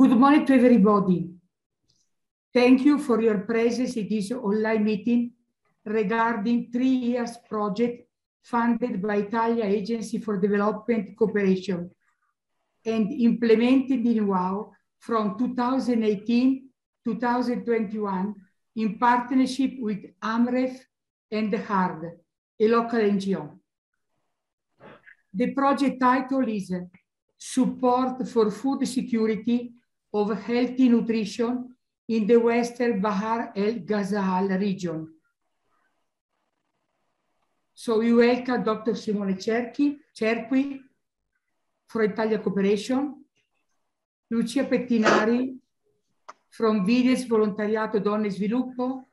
Good morning to everybody. Thank you for your presence in this online meeting regarding three years project funded by Italia Agency for Development Cooperation and implemented in Wau from 2018-2021 in partnership with AMREF and HARD, a local NGO. The project title is Support for Food Security of Healthy Nutrition in the Western Bahr el Ghazal region. So we welcome Dr. Simone Cerchi, Cerqui for Italia Cooperation, Lucia Pettinari from Vides Volontariato Donne Sviluppo,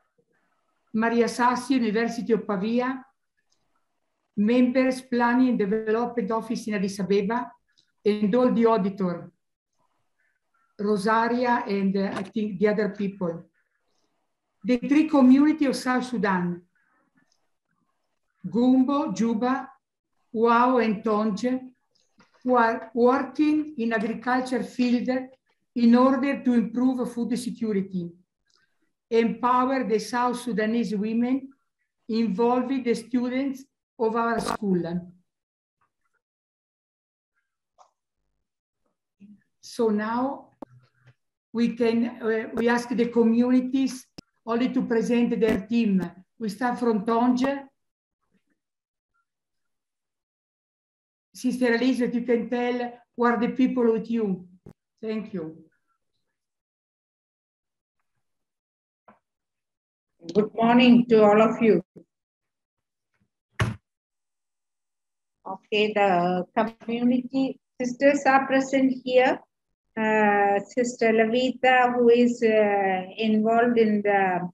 Maria Sassi, University of Pavia, members Planning and Development Office in Addis Abeba, and all the auditor, Rosaria and uh, I think the other people. The three community of South Sudan, Gumbo, Juba, Wau, and Tonje, who are working in agriculture field in order to improve food security, empower the South Sudanese women, involving the students of our school. So now we can, uh, we ask the communities only to present their team. We start from Tonje. Sister Elizabeth, you can tell who are the people with you. Thank you. Good morning to all of you. Okay, the community sisters are present here. Uh, Sister Lavita, who is uh, involved in the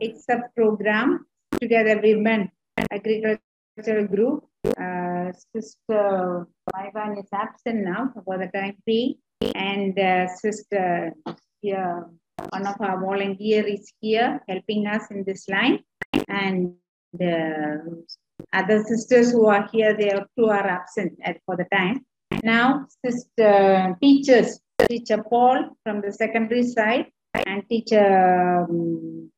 EXUP program, Together Women Agricultural Group. Uh, Sister Maivan is absent now for the time being. And uh, Sister here, one of our volunteer is here helping us in this line. And the other sisters who are here, they are two are absent at, for the time. Now, sister teachers, teacher Paul from the secondary side and teacher um,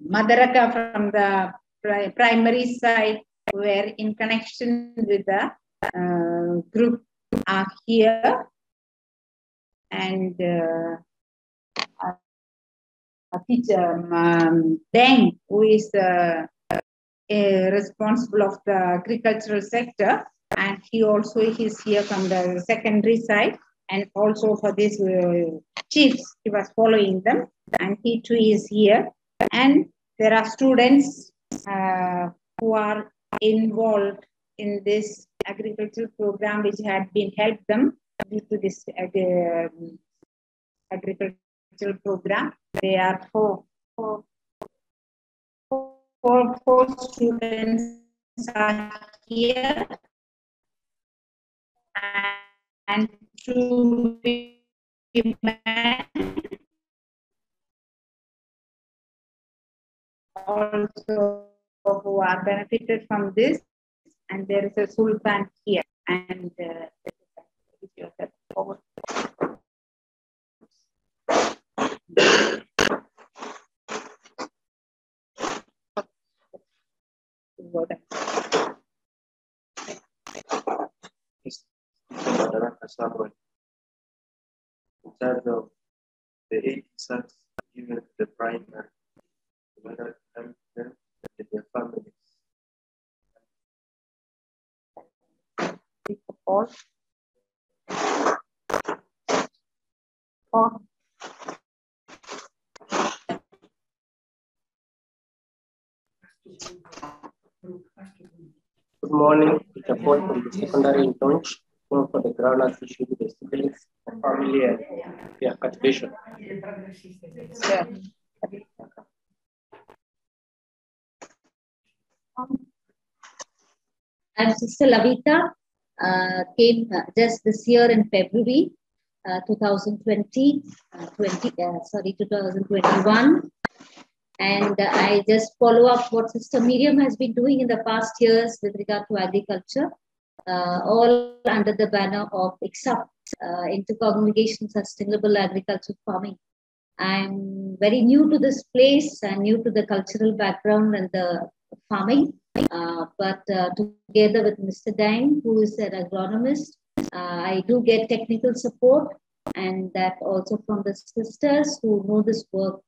Madaraka from the pri primary side were in connection with the uh, group are here. And uh, teacher um, Deng, who is uh, responsible of the agricultural sector, and he also is here from the secondary side, and also for these uh, chiefs, he was following them, and he too is here. And there are students uh, who are involved in this agricultural program, which had been helped them due to this uh, agricultural program. They are four, four, four, four students are here and two women also who are benefited from this and there is a sultan here and uh, in charge of the eight sons given the primary and their families. Good morning, Peter Paul from the secondary in For the ground associated with the siblings, family, and yeah, cultivation. Yeah. I'm Sister Lavita, uh, came uh, just this year in February uh, 2020, 20, sorry, 2021. And I just follow up what Sister Miriam has been doing in the past years with regard to agriculture, all under the banner of EXUP, uh, intercongregation sustainable agriculture farming. I'm very new to this place and new to the cultural background and the farming. Uh, but uh, together with Mr. Dang, who is an agronomist, uh, I do get technical support and that also from the sisters who know this work,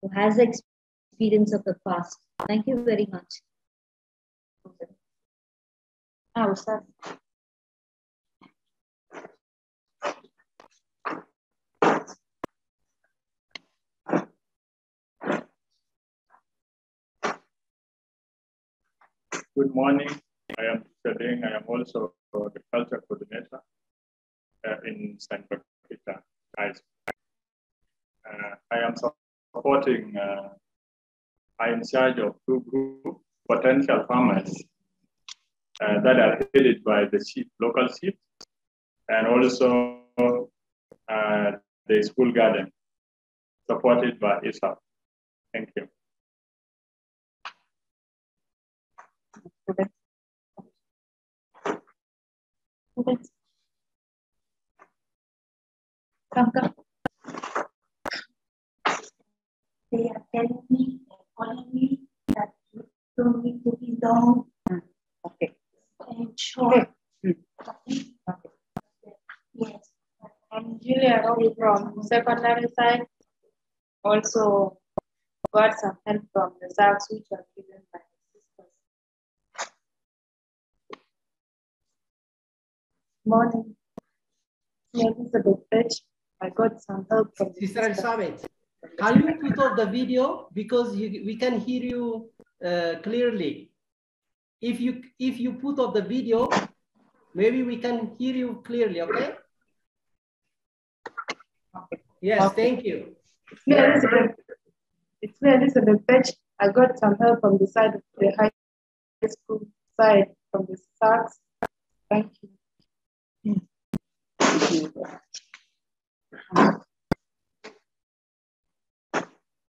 who has experience of the past. Thank you very much. Sorry. Good morning. I am studying. I am also the culture coordinator uh, in St. Bakhita High uh, I am supporting, uh, I am in charge of two group potential farmers uh, that are headed by the chief, local chief, and also uh, the school garden supported by ISAP. Thank you. Come, come. They are telling me, calling me that you don't need to be long. Okay. Okay. Yes. I'm Julia from secondary side. Also got some help from the SACs which were given by the sisters. Morning. Elizabeth Fetch. I got some help from the Sister. Elizabeth, can you put off the video because you, we can hear you uh, clearly. If you if you put up the video, maybe we can hear you clearly. Okay. Yes, thank you. It's me, Elizabeth. It's me, Elizabeth Fetch. I got some help from the side of the high school side from the SACs. Thank you.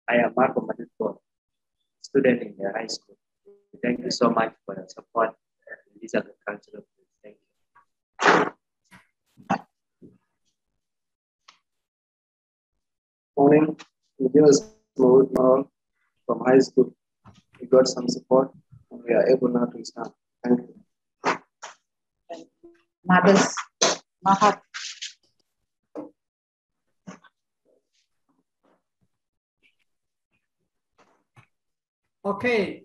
I am Marco Madripo, student in the high school. Thank you so much for your support These in this agricultural field. Thank you. Morning, Nicholas Mahmood Maron from high school. We got some support and we are able now to stand. Thank you. Mothers, Mahat. Okay,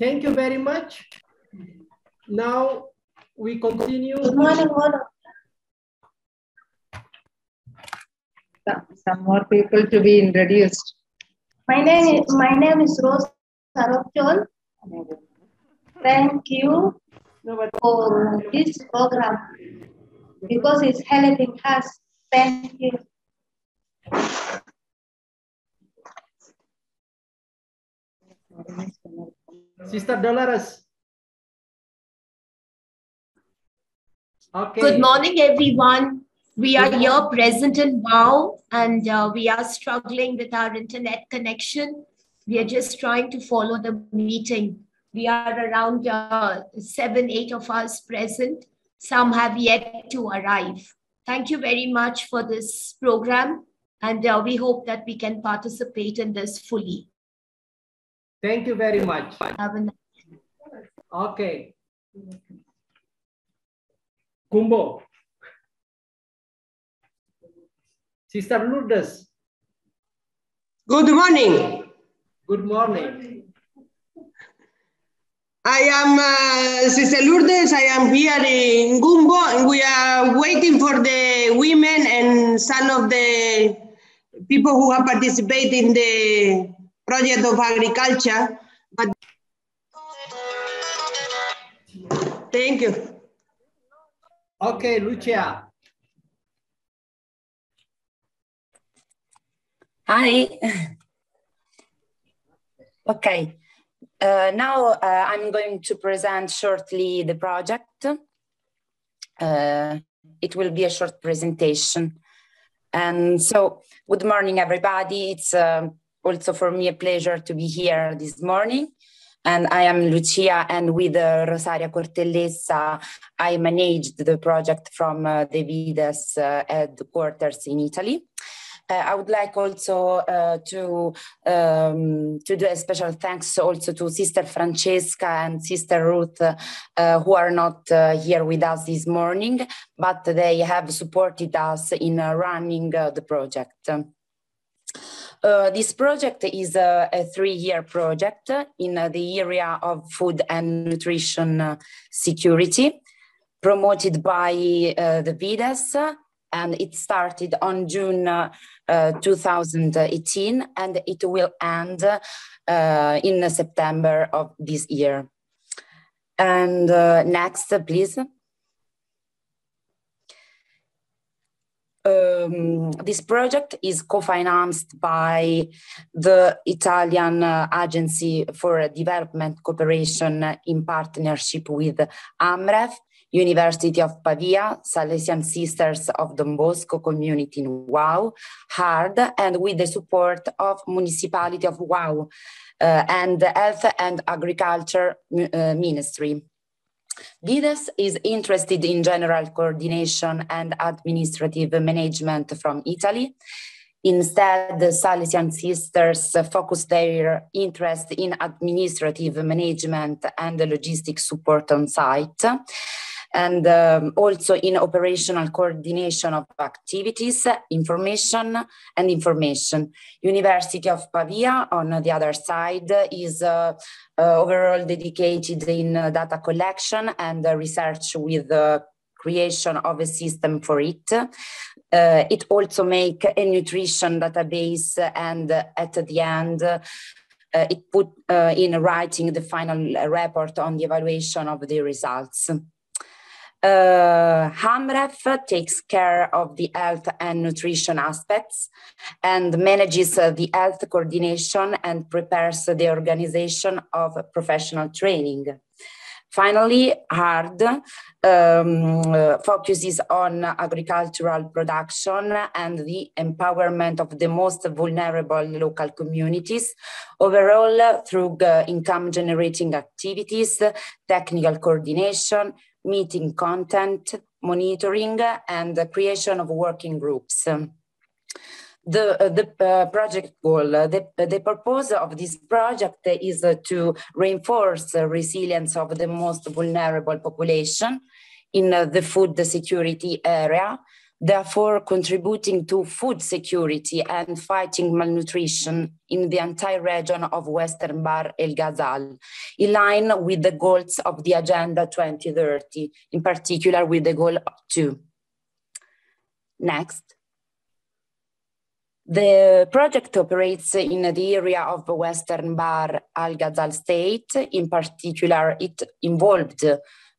thank you very much. Now we continue. Good morning, all. Some, some more people to be introduced. My name is my name is Rose Sarokchol. Thank you for this program because it's helping us. Thank you. Sister Dolores. Okay. Good morning, everyone. We are here present in Wau, and uh, we are struggling with our internet connection. We are just trying to follow the meeting. We are around uh, seven, eight of us present. Some have yet to arrive. Thank you very much for this program, and uh, we hope that we can participate in this fully. Thank you very much. Have a nice Okay. Gumbo. Sister Lourdes. Good morning. Good morning. I am uh, Sister Lourdes. I am here in Gumbo, and we are waiting for the women and some of the people who have participated in the project of agriculture. But thank you. Okay, Lucia. Hi. Okay. Uh, now uh, I'm going to present shortly the project. Uh, it will be a short presentation. And so, good morning, everybody. It's uh, also for me a pleasure to be here this morning. And I am Lucia, and with uh, Rosaria Cortellessa, I managed the project from uh, the Vides uh, headquarters in Italy. Uh, I would like also uh, to um, to do a special thanks also to Sister Francesca and Sister Ruth, uh, who are not here with us this morning, but they have supported us in running the project. Uh, this project is a, a three-year project in uh, the area of food and nutrition uh, security, promoted by the Vides and it started on June uh, uh, 2018 and it will end uh, in September of this year. And next, please. Um, this project is co-financed by the Italian uh, Agency for Development Cooperation in partnership with AMREF University of Pavia, Salesian Sisters of Don Bosco Community in Wau, HARD, and with the support of Municipality of Wau uh, and the Health and Agriculture uh, Ministry. Vides is interested in general coordination and administrative management from Italy. Instead, the Salesian sisters focus their interest in administrative management and the logistic support on site and um, also in operational coordination of activities, information and information. University of Pavia, on the other side, is uh, uh, overall dedicated in uh, data collection and research with the creation of a system for it. Uh, it also make a nutrition database and at the end uh, it put uh, in writing the final report on the evaluation of the results. Uh, AMREF takes care of the health and nutrition aspects and manages uh, the health coordination and prepares the organization of professional training. Finally, HARD um, uh, focuses on agricultural production and the empowerment of the most vulnerable local communities, overall through uh, income generating activities, technical coordination, meeting content, monitoring, and the creation of working groups. The, uh, the uh, project goal, uh, the, the purpose of this project is uh, to reinforce the resilience of the most vulnerable population in uh, the food security area therefore contributing to food security and fighting malnutrition in the entire region of Western Bahr el Ghazal, in line with the goals of the Agenda 2030, in particular with the goal 2. Next. The project operates in the area of Western Bahr al Ghazal state. In particular, it involved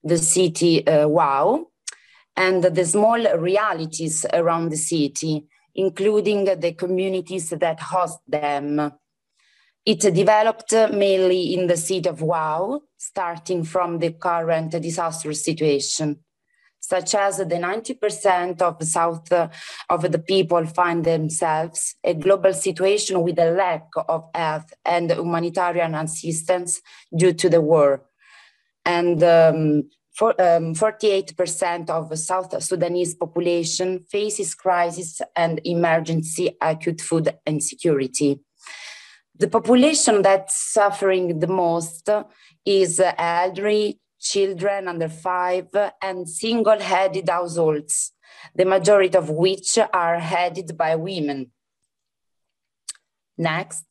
the city uh, Wau, and the small realities around the city, including the communities that host them. It developed mainly in the city of Wau, starting from the current disastrous situation, such as the 90% of the south of the people find themselves, a global situation with a lack of health and humanitarian assistance due to the war, and um, for, um, 48% of the South Sudanese population faces crisis and emergency acute food insecurity. The population that's suffering the most is elderly, children under five, and single-headed households, the majority of which are headed by women. Next.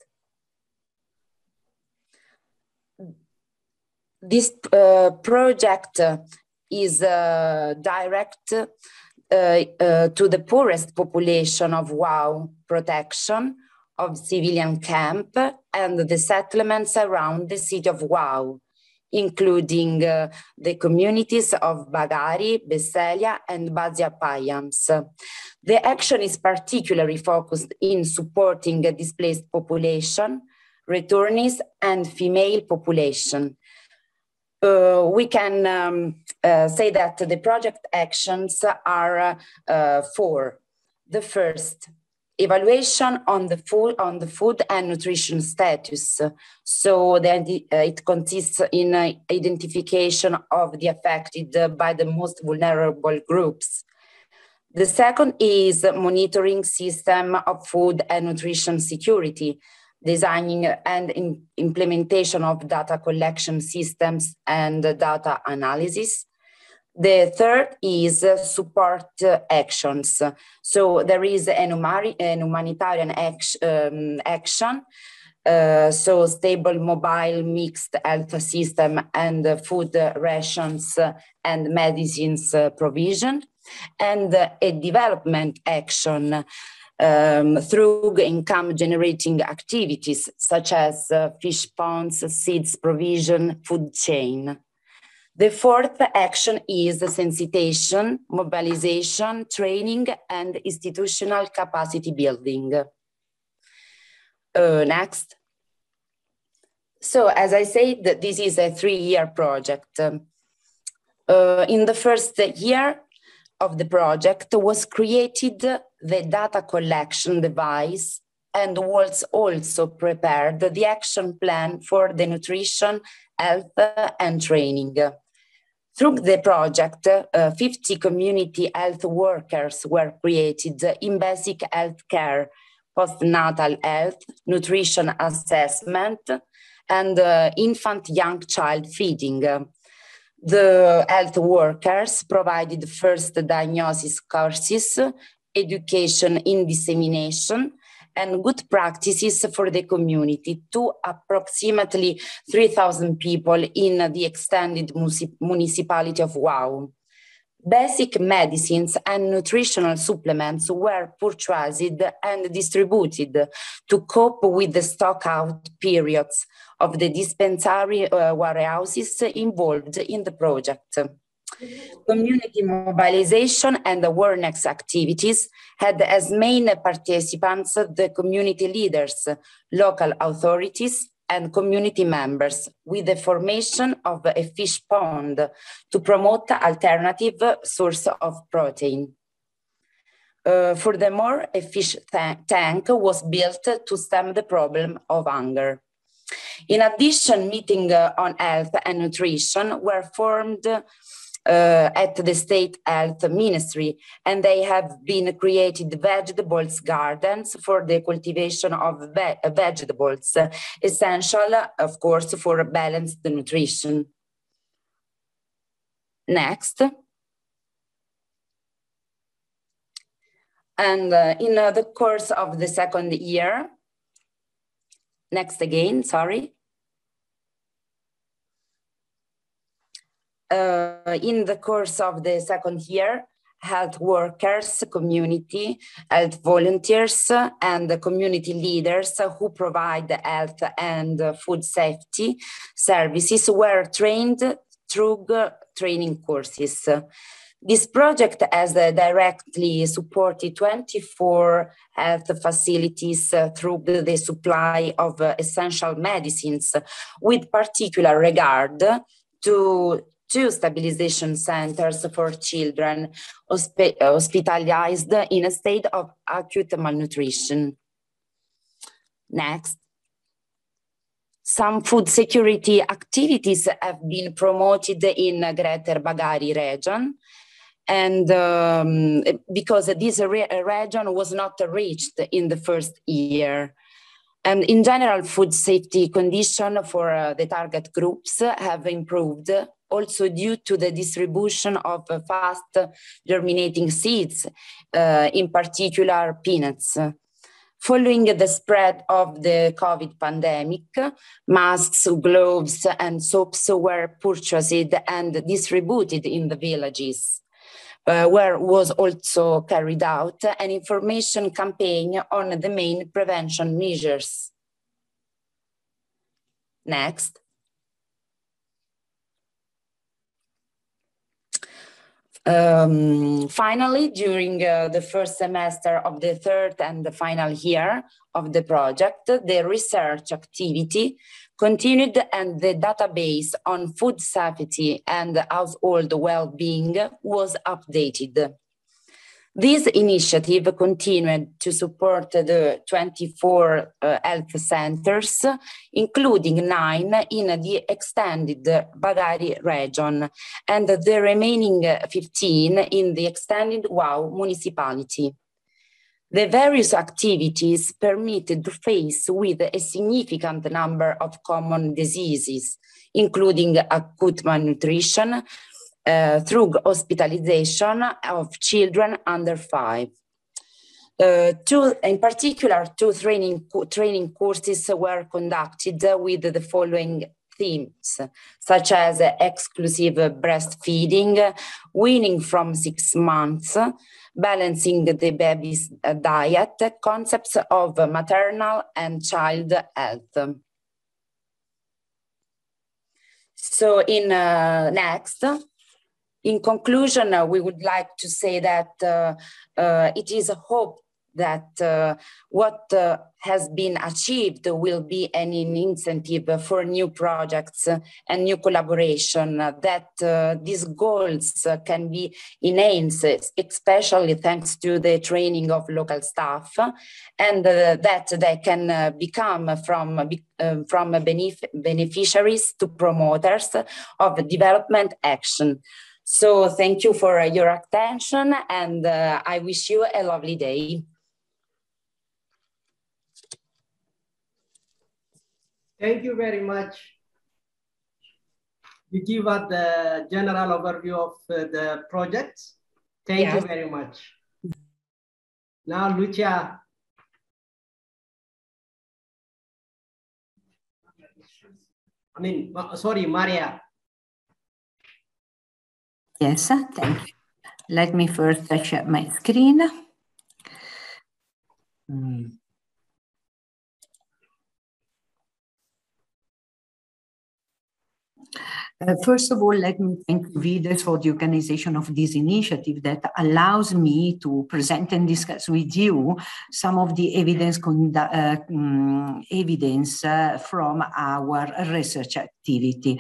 This uh, project is uh, direct uh, to the poorest population of Wau protection of civilian camp and the settlements around the city of Wau, including uh, the communities of Bagari, Besselia, and Bazia Payams. The action is particularly focused in supporting a displaced population, returnees, and female population uh, we can um, uh, say that the project actions are uh, four. The first evaluation on the food on the food and nutrition status. So then uh, it consists in uh, identification of the affected by the most vulnerable groups. The second is monitoring system of food and nutrition security, designing and implementation of data collection systems and data analysis. The third is support actions. So there is an, humanitarian um, action, uh, so stable mobile mixed health system and food rations and medicines provision, and a development action um, through income generating activities such as uh, fish ponds, seeds provision, food chain. The fourth action is sensitization, mobilization, training, and institutional capacity building. Uh, next. So as I said, that this is a three-year project. Uh, in the first year of the project was created the data collection device and was also prepared the action plan for the nutrition, health, and training. Through the project, uh, 50 community health workers were created in basic health care, postnatal health, nutrition assessment, and uh, infant young child feeding. The health workers provided first diagnosis courses, education in dissemination, and good practices for the community to approximately 3,000 people in the extended municipality of Wau. Basic medicines and nutritional supplements were purchased and distributed to cope with the stock out periods of the dispensary uh, warehouses involved in the project. Community mobilization and awareness activities had as main participants the community leaders, local authorities, and community members with the formation of a fish pond to promote alternative source of protein. Uh, furthermore, a fish tank was built to stem the problem of hunger. In addition, meetings uh, on health and nutrition were formed uh, at the State Health Ministry, and they have been created vegetables gardens for the cultivation of ve vegetables, essential, of course, for balanced nutrition. Next. And uh, in uh, the course of the second year, next again, sorry. Uh, in the course of the second year, health workers, community, health volunteers, and the community leaders who provide health and food safety services were trained through training courses. This project has directly supported 24 health facilities through the supply of essential medicines with particular regard to two stabilization centers for children hosp hospitalized in a state of acute malnutrition. Next. Some food security activities have been promoted in Greater Bagari region and um, because this re region was not reached in the first year. And in general, food safety conditions for uh, the target groups have improved also due to the distribution of fast germinating seeds, uh, in particular peanuts. Following the spread of the COVID pandemic, masks, gloves, and soaps were purchased and distributed in the villages. Uh, where was also carried out an information campaign on the main prevention measures. Next. Um, finally, during uh, the first semester of the third and the final year of the project, the research activity continued and the database on food safety and household well-being was updated. This initiative continued to support the 24 uh, health centers, including nine in the extended Bagari region and the remaining 15 in the extended Wau municipality. The various activities permitted to face with a significant number of common diseases, including acute malnutrition, uh, through hospitalization of children under five. Uh, two, in particular, two training, training courses were conducted with the following themes, such as exclusive breastfeeding, weaning from six months, balancing the baby's diet, concepts of maternal and child health. So in uh, next, in conclusion, uh, we would like to say that uh, uh, it is a hope that uh, what uh, has been achieved will be an incentive for new projects and new collaboration, that uh, these goals can be enhanced, especially thanks to the training of local staff, and that they can become from, from benef beneficiaries to promoters of development action. So thank you for your attention and uh, I wish you a lovely day. Thank you very much. You give us the general overview of uh, the project. Thank yes. you very much. Now, Lucia. I mean, sorry, Maria. Yes, thank you. Let me first share my screen. Mm. Uh, first of all, let me thank VIDES for the organization of this initiative that allows me to present and discuss with you some of the evidence, uh, um, evidence uh, from our research activity.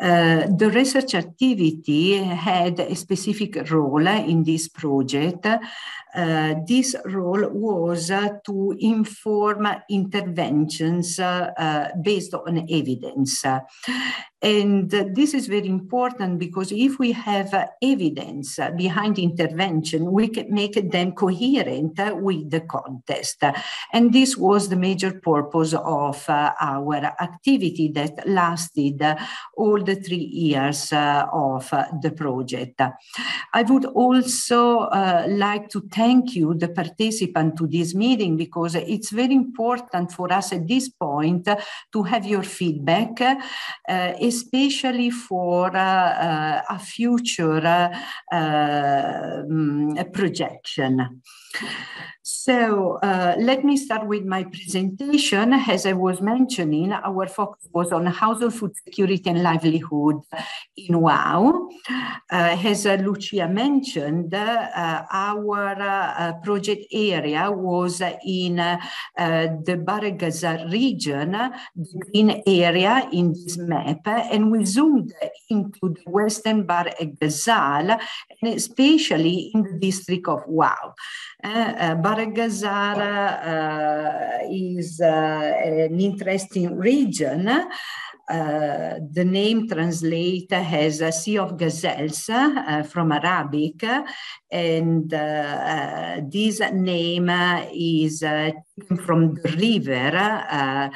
Uh, the research activity had a specific role in this project. Uh, this role was uh, to inform interventions based on evidence. And this is very important because if we have uh, evidence behind intervention, we can make them coherent with the context. And this was the major purpose of uh, our activity that lasted all the three years uh, of the project. I would also uh, like to thank you, the participant to this meeting, because it's very important for us at this point to have your feedback, uh, especially for uh, a future mm, projection. So uh, let me start with my presentation. As I was mentioning, our focus was on household food security and livelihood in Wau. Uh, as uh, Lucia mentioned, uh, our uh, project area was in uh, the el region, the green area in this map, and we zoomed into the western Ghazal, and especially in the district of Wau. Uh, uh, is uh, an interesting region. The name translates as a Sea of Gazelles from Arabic, and this name is from the river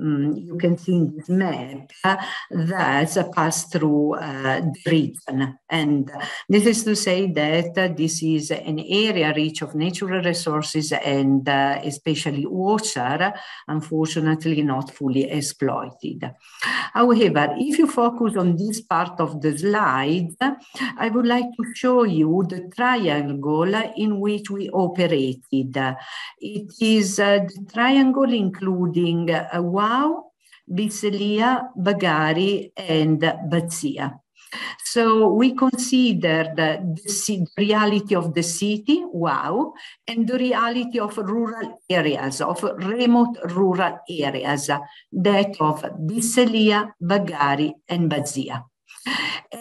um, you can see in this map uh, that pass through uh, the region. And this is to say that uh, this is an area rich of natural resources and uh, especially water, unfortunately not fully exploited. However, if you focus on this part of the slide, I would like to show you the triangle in which we operated. It is uh, the triangle including one Wau, Biselia, Bagari, and Bazia. So we consider the, the, reality of the city, Wau, and the reality of rural areas, of remote rural areas, that of Biselia, Bagari, and Bazia.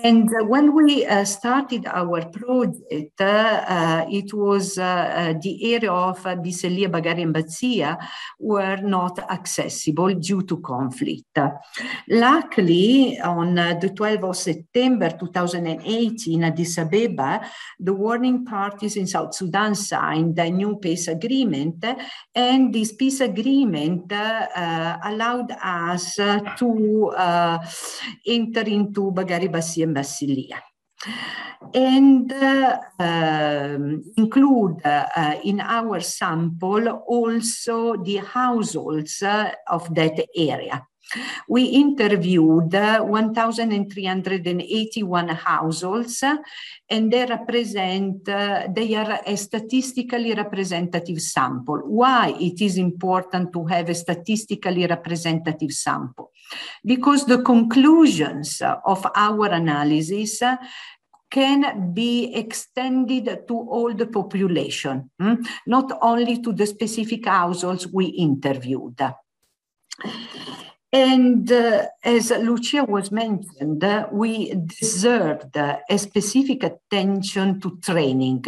And when we uh, started our project, uh, it was uh, the area of Bisselia, Bagari, and Bazia were not accessible due to conflict. Luckily, on the 12th of September 2018 in Addis Abeba, the warning parties in South Sudan signed a new peace agreement, and this peace agreement uh, allowed us to uh, enter into Bagari Bassi and Basilia and uh, um, include uh, in our sample also the households of that area. We interviewed 1,381 households and they represent, uh, they are a statistically representative sample. Why it is important to have a statistically representative sample? Because the conclusions of our analysis can be extended to all the population, hmm? not only to the specific households we interviewed. And uh, as Lucia was mentioned, uh, we deserved uh, a specific attention to training.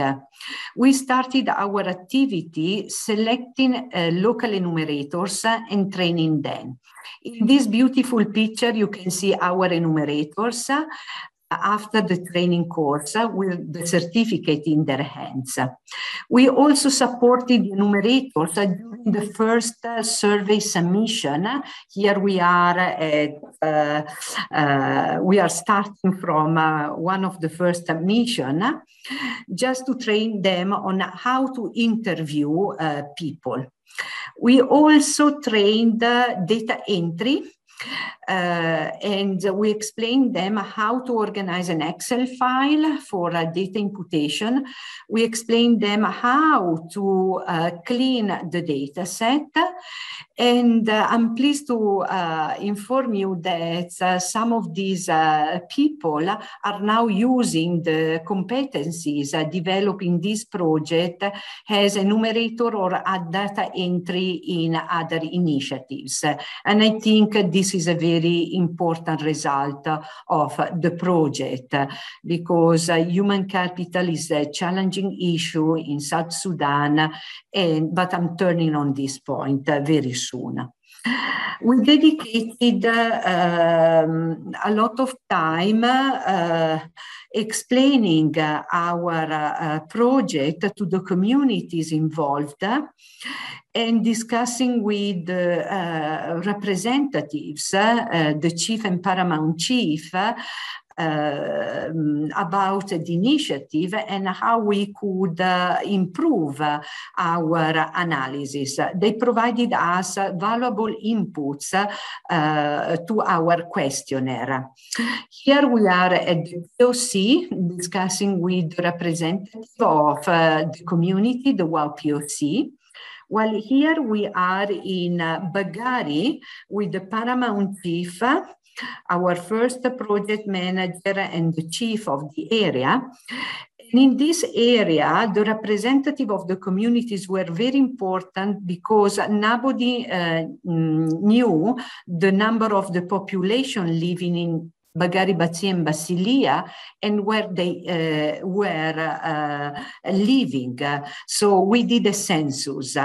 We started our activity selecting uh, local enumerators and training them. In this beautiful picture, you can see our enumerators after the training course with the certificate in their hands. We also supported enumerators during the first uh, survey submission. Here we are at, uh, uh, we are starting from uh, one of the first submission just to train them on how to interview uh, people. We also trained data entry uh, and we explained them how to organize an Excel file for uh, data imputation. We explained them how to uh, clean the data set. And uh, I'm pleased to uh, inform you that uh, some of these people are now using the competencies developed in this project as a numerator or a data entry in other initiatives. And I think this is a very important result of the project because human capital is a challenging issue in South Sudan, and, but I'm turning on this point very soon. We dedicated um, a lot of time uh, explaining our uh, project to the communities involved and discussing with uh, representatives, the chief and paramount chief, about the initiative and how we could uh, improve uh, our analysis. They provided us valuable inputs to our questionnaire. Here we are at the POC discussing with the representatives of the community, the Wau POC. While here we are in Bagari with the Paramount Chief our first project manager and the chief of the area. And in this area, the representative of the communities were very important because nobody uh, knew the number of the population living in Bagari Batsi and Basilia and where they uh, were uh, living. So we did a census.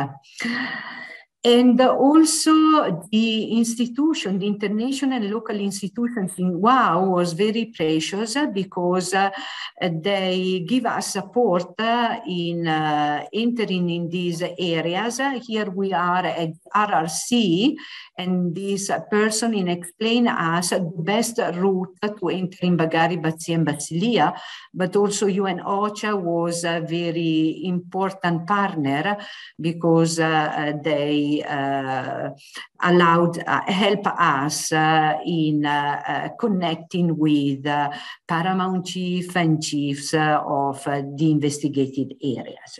And also the institution, the international and local institutions in Wau was very precious because uh, they give us support uh, in uh, entering in these areas. Here we are at RRC and this person in explain us the best route to enter in Bagari, Batsi and Basilia, but also UN OCHA was a very important partner because uh, they uh, allowed, uh, help us in connecting with paramount chief and chiefs of the investigated areas.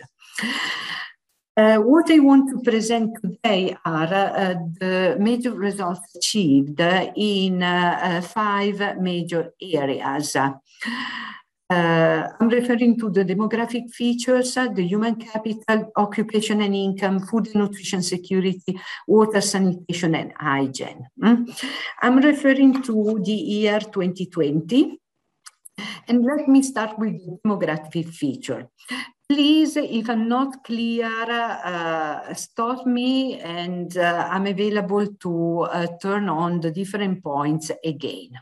Uh, what I want to present today are uh, the major results achieved in uh, five major areas. Uh, I'm referring to the demographic features, uh, the human capital, occupation and income, food and nutrition security, water, sanitation, and hygiene. Mm? I'm referring to the year 2020 And let me start with the demographic feature. Please, if I'm not clear, uh, stop me and uh, I'm available to uh, turn on the different points again.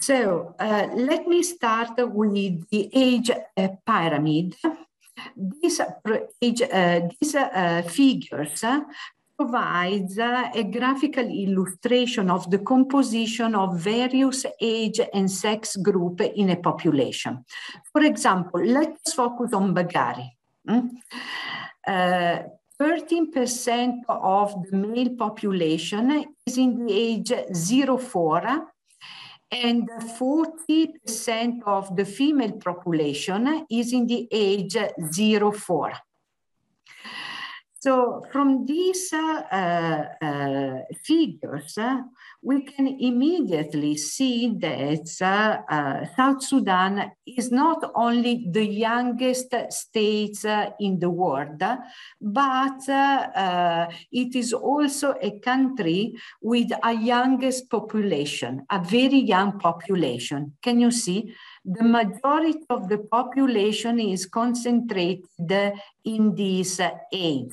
So uh, let me start with the age uh, pyramid. These, age, uh, these figures provides a graphical illustration of the composition of various age and sex group in a population. For example, let's focus on Bagari. 13% mm? uh, of the male population is in the age 04 and 40% of the female population is in the age 04. So from these uh, uh, figures, uh, we can immediately see that South Sudan is not only the youngest state in the world, but it is also a country with a youngest population, a very young population. Can you see? The majority of the population is concentrated in this age.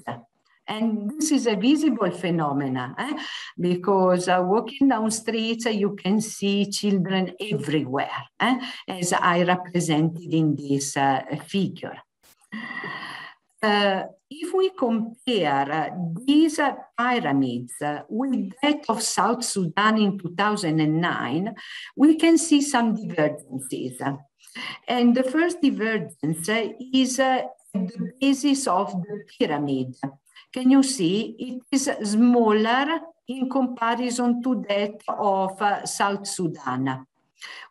And this is a visible phenomenon eh? because uh, walking down streets, uh, you can see children everywhere, eh? as I represented in this uh, figure. Uh, if we compare uh, these uh, pyramids with that of South Sudan in 2009, we can see some divergences. And the first divergence is the basis of the pyramid. Can you see it is smaller in comparison to that of South Sudan?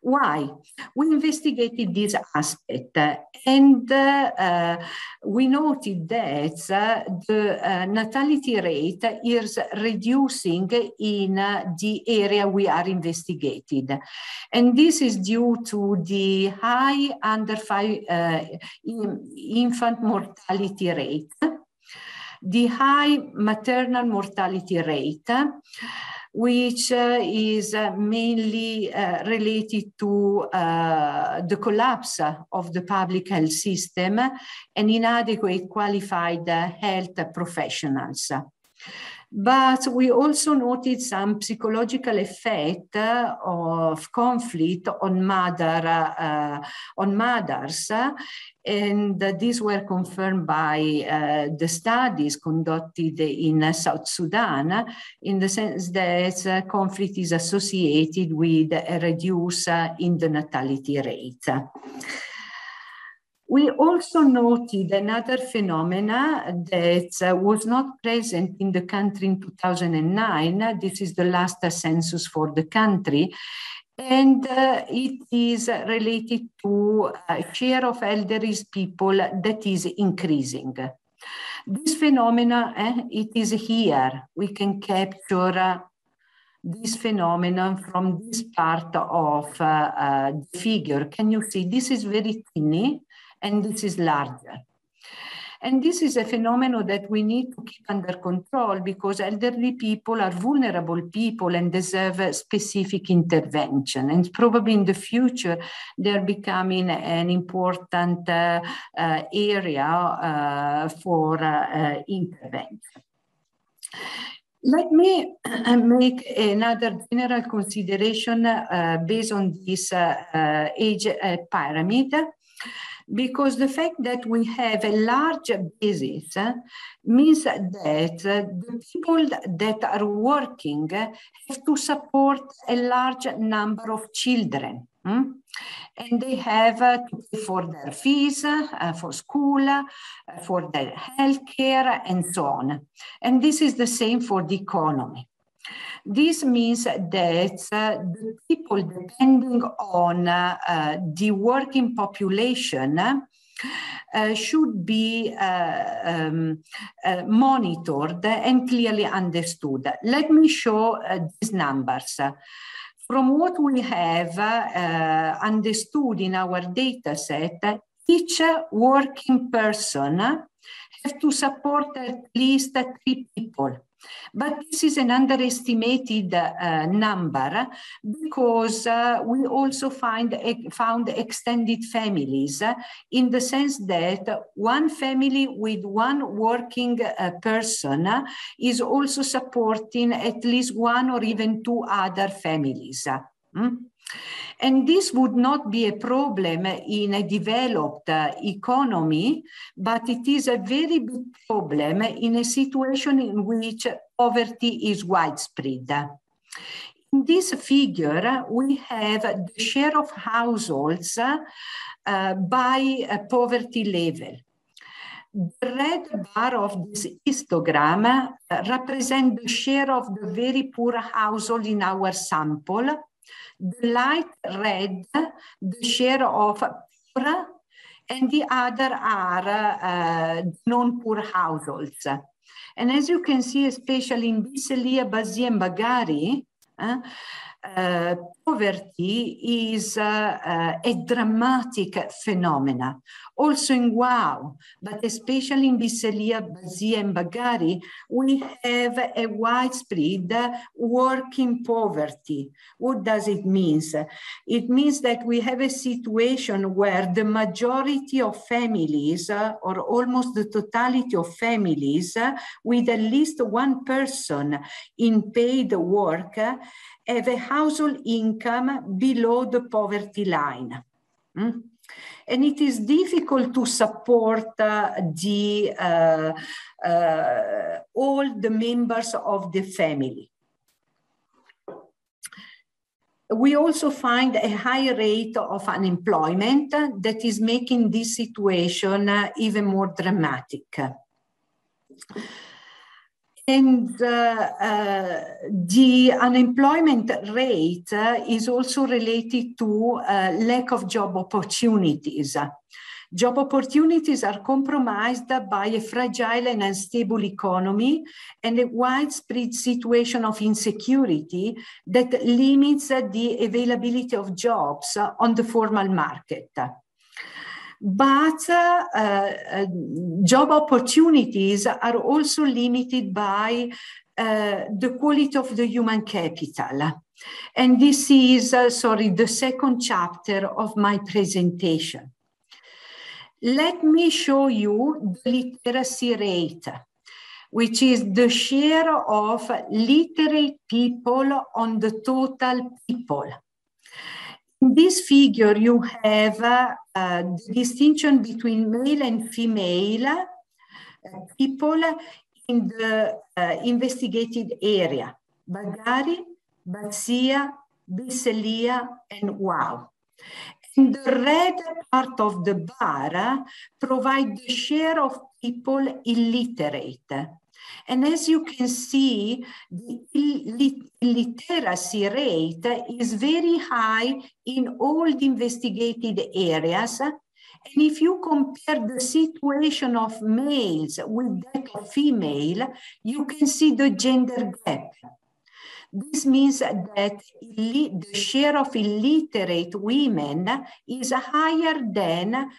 Why? We investigated this aspect and uh, we noted that uh, the uh, natality rate is reducing in the area we are investigated. And this is due to the high under five uh, infant mortality rate, the high maternal mortality rate, which uh, is uh, mainly uh, related to the collapse of the public health system and inadequate qualified health professionals. But we also noted some psychological effect of conflict on mother uh, on mothers, and these were confirmed by uh, the studies conducted in South Sudan, in the sense that uh, conflict is associated with a reduce in the natality rate. We also noted another phenomena that uh, was not present in the country in 2009. This is the last census for the country. And uh, it is related to a share of elderly people that is increasing. This phenomena, eh, it is here. We can capture uh, this phenomenon from this part of uh, uh, the figure. Can you see? This is very tiny and this is larger. And this is a phenomenon that we need to keep under control because elderly people are vulnerable people and deserve specific intervention. And probably in the future, they're becoming an important uh, uh, area uh, for uh, uh, intervention. Let me uh, make another general consideration based on this age pyramid because the fact that we have a large basis uh, means that the people that are working have to support a large number of children. Hmm? And they have uh, to pay for their fees, uh, for school, uh, for their health care, and so on. And this is the same for the economy. This means that uh, the people depending on uh, uh, the working population uh, should be uh, um, uh, monitored and clearly understood. Let me show these numbers. From what we have understood in our data set, each working person has to support at least three people But this is an underestimated uh, number because uh, we also find found extended families uh, in the sense that one family with one working uh, person is also supporting at least one or even two other families. Mm? And this would not be a problem in a developed uh, economy, but it is a very big problem in a situation in which poverty is widespread. In this figure, we have the share of households uh, by poverty level. The red bar of this histogram uh, represents the share of the very poor household in our sample, the light red, the share of poor, and the other are uh, non-poor households. And as you can see, especially in Bisselia, Basia, and Bagari, uh, uh, poverty is uh, uh, a dramatic phenomena. Also in Wau, but especially in Bisselia, Basia, and Bagari, we have a widespread working poverty. What does it mean? It means that we have a situation where the majority of families, uh, or almost the totality of families, uh, with at least one person in paid work, have a household income below the poverty line. Mm? And it is difficult to support uh, the, uh, uh, all the members of the family. We also find a high rate of unemployment that is making this situation even more dramatic. And uh, uh, the unemployment rate uh, is also related to lack of job opportunities. Job opportunities are compromised by a fragile and unstable economy and a widespread situation of insecurity that limits the availability of jobs on the formal market but uh, uh, job opportunities are also limited by uh, the quality of the human capital. And this is, uh, sorry, the second chapter of my presentation. Let me show you the literacy rate, which is the share of literate people on the total people. In this figure, you have uh, uh, the distinction between male and female uh, people in the uh, investigated area, Bagari, Basia, Bisselia, and Wau. And the red part of the bar provide the share of people illiterate. And as you can see, the literacy rate is very high in all the investigated areas. And if you compare the situation of males with that of female, you can see the gender gap. This means that the share of illiterate women is higher than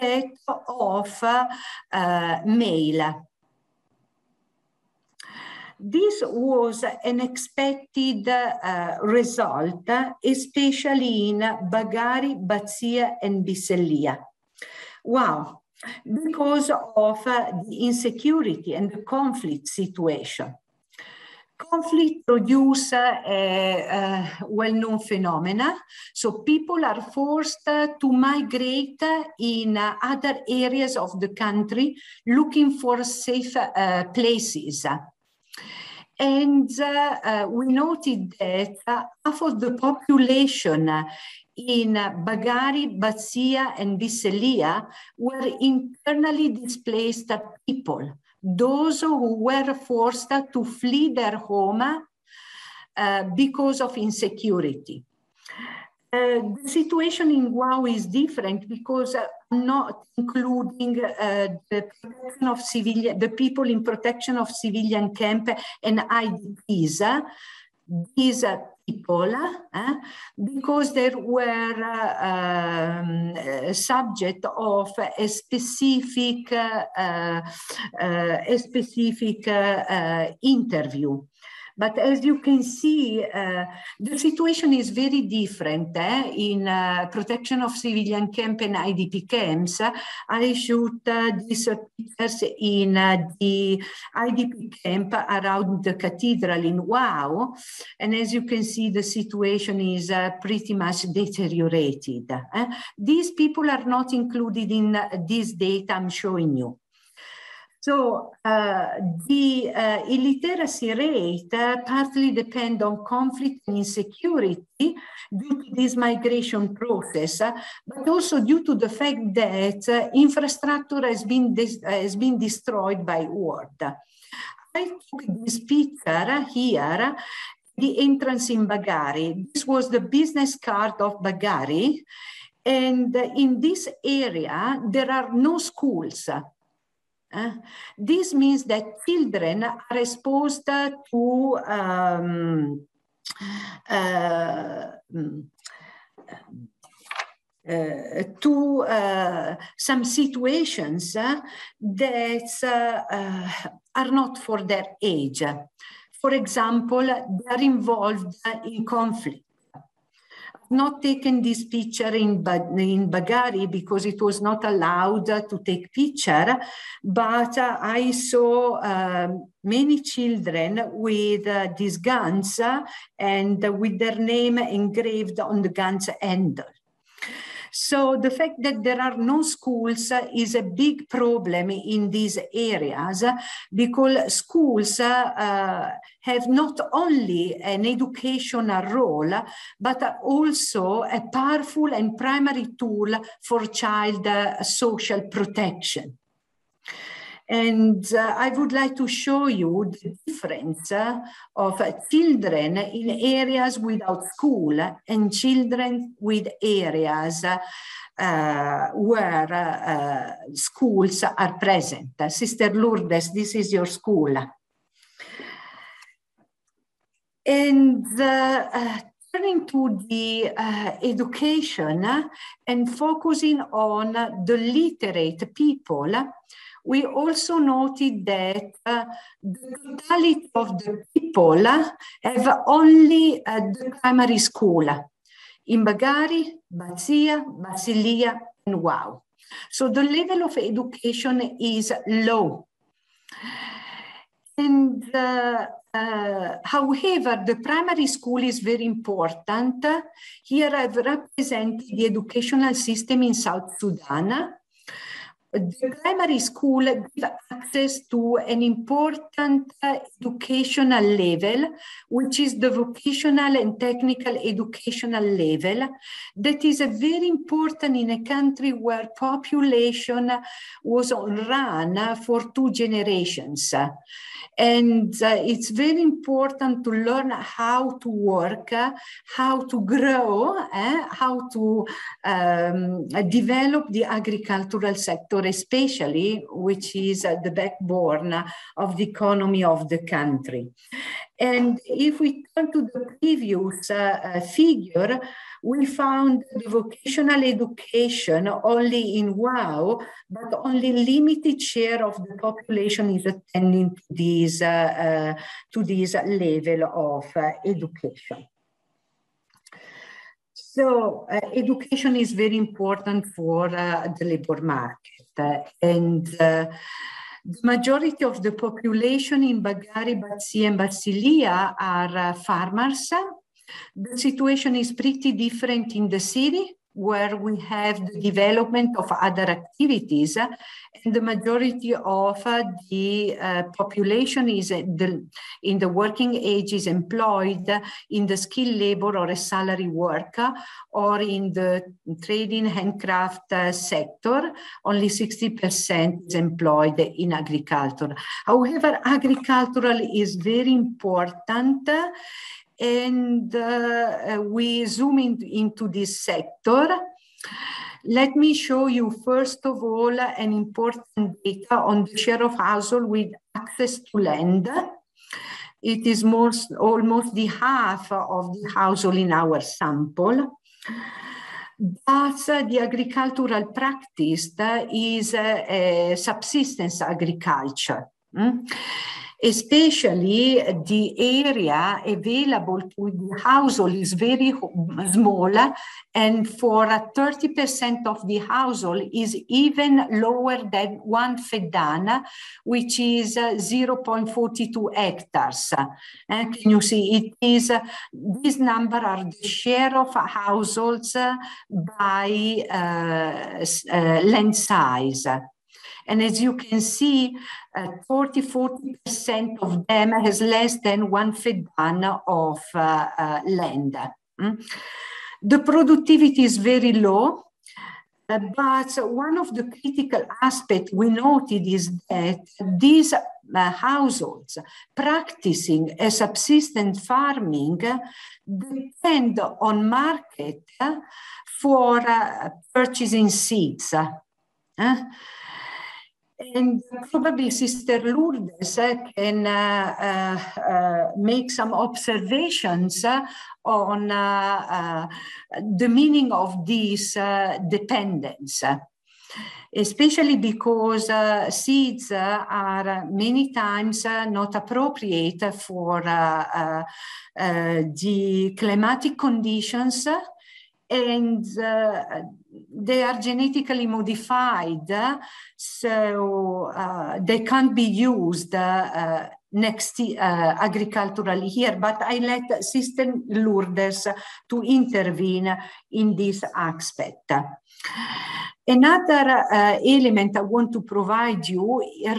that of uh, male. This was an expected uh, result, especially in Bagari, Bazzia, and Bisselia. Wow, because of uh, the insecurity and the conflict situation. Conflict produce a, a well-known phenomena. So people are forced to migrate in other areas of the country looking for safe uh, places. And uh, uh, we noted that uh, half of the population in Bagari, Bazzia, and Bisselia were internally displaced people, those who were forced to flee their home uh, because of insecurity. Uh, the situation in Wau is different because uh, not including uh, the protection of civilian, the people in protection of civilian camp and IDPs, uh, these people, uh, because they were uh, um, subject of a specific, a specific interview. But as you can see, uh, the situation is very different eh? in uh, protection of civilian camp and IDP camps. I shoot uh, these pictures in uh, the IDP camp around the cathedral in Wau. And as you can see, the situation is uh, pretty much deteriorated. Eh? These people are not included in this data I'm showing you. So uh, the uh, illiteracy rate uh, partly depend on conflict and insecurity due to this migration process, uh, but also due to the fact that uh, infrastructure has been, has been destroyed by war. I took this picture here, the entrance in Bagari. This was the business card of Bagari. And in this area, there are no schools. Uh, this means that children are exposed to um, uh, uh, to uh, some situations uh, that uh, are not for their age. For example, they are involved in conflict not taken this picture in, in Bagari because it was not allowed to take picture, but uh, I saw uh, many children with uh, these guns and with their name engraved on the gun's handle. So the fact that there are no schools is a big problem in these areas because schools uh, have not only an educational role, but also a powerful and primary tool for child uh, social protection. And uh, I would like to show you the difference uh, of uh, children in areas without school and children with areas uh, where uh, schools are present. Sister Lourdes, this is your school. And uh, turning to the uh, education and focusing on the literate people, we also noted that uh, the totality of the people have only uh, the primary school in Bagari, Bazia, Bisselia, and Wau. So the level of education is low. And uh, uh, however, the primary school is very important. Here I've represented the educational system in South Sudan the primary school gives access to an important educational level, which is the vocational and technical educational level, that is very important in a country where population was on run for two generations. And uh, it's very important to learn how to work, how to grow, eh, how to um, develop the agricultural sector, especially, which is uh, the backbone of the economy of the country. And if we turn to the previous uh, uh, figure, we found the vocational education only in Wau, but only limited share of the population is attending to this, uh, uh, to this level of uh, education. So education is very important for the labor market and uh, the majority of the population in Bagari, Basia and Bisselia are uh, farmers. The situation is pretty different in the city where we have the development of other activities and the majority of uh, the uh, population is uh, the, in the working age is employed in the skilled labor or a salary work or in the trading handcraft uh, sector. Only 60% is employed in agriculture. However agricultural is very important and uh, we zoom in, into this sector. Let me show you, first of all, an important data on the share of household with access to land. It is most, almost the half of the household in our sample. but the agricultural practice is a subsistence agriculture. Mm? Especially the area available to the household is very small and for 30% of the household is even lower than one feddan, which is 0.42 hectares. And can you see it is, uh, this number are the share of households by uh, uh, land size. And as you can see, uh, 40, 40% of them has less than one feddan of uh, uh, land. Mm? The productivity is very low, uh, but one of the critical aspects we noted is that these uh, households practicing a subsistence farming depend on market for uh, purchasing seeds. And probably Sister Lourdes can uh, uh, uh, make some observations on the meaning of this dependence especially because uh, seeds uh, are many times uh, not appropriate for the climatic conditions and they are genetically modified, so uh, they can't be used uh, next uh, agriculturally here, but I let Sister Lourdes to intervene in this aspect. Another uh, element I want to provide you uh,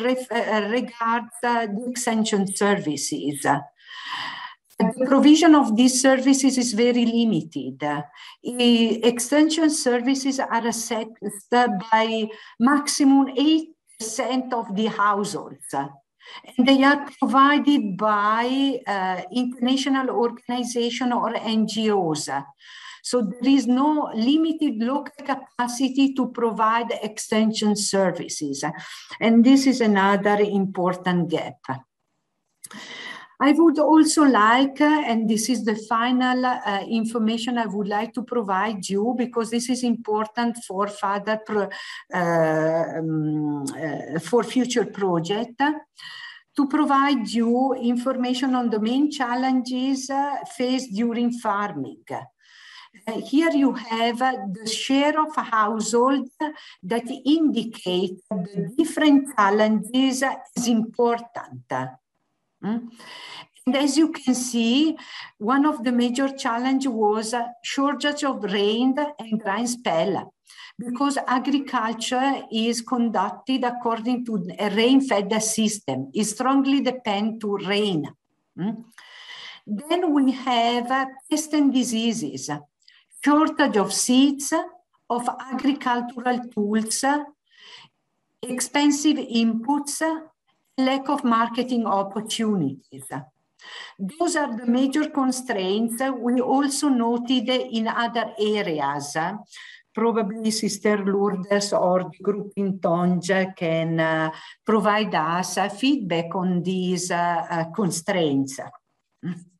regards uh, the extension services. The provision of these services is very limited. extension services are assessed by maximum 8% of the households. And they are provided by uh, international organization or NGOs. So there is no limited local capacity to provide extension services. And this is another important gap. I would also like, uh, and this is the final uh, information I would like to provide you because this is important for further uh, um, uh, for future project to provide you information on the main challenges uh, faced during farming. Uh, here you have uh, the share of household that indicate the different challenges is important. Mm? And as you can see, one of the major challenge was a shortage of rain and dry spell because agriculture is conducted according to a rain-fed system. It strongly depends to rain. Mm? Then we have uh, pest and diseases, shortage of seeds, of agricultural tools, expensive inputs, lack of marketing opportunities. Those are the major constraints we also noted in other areas. Probably Sister Lourdes or the group in Tonj can uh, provide us uh, feedback on these uh, uh constraints.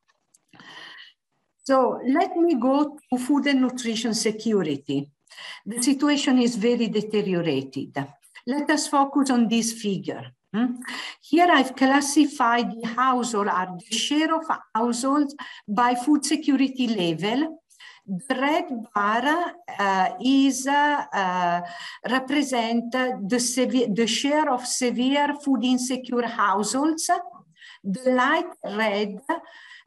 So let me go to food and nutrition security. The situation is very deteriorated. Let us focus on this figure. Hmm? Here I've classified the household or the share of households by food security level. The red bar uh, is uh, uh, represent the, the share of severe food insecure households. The light red,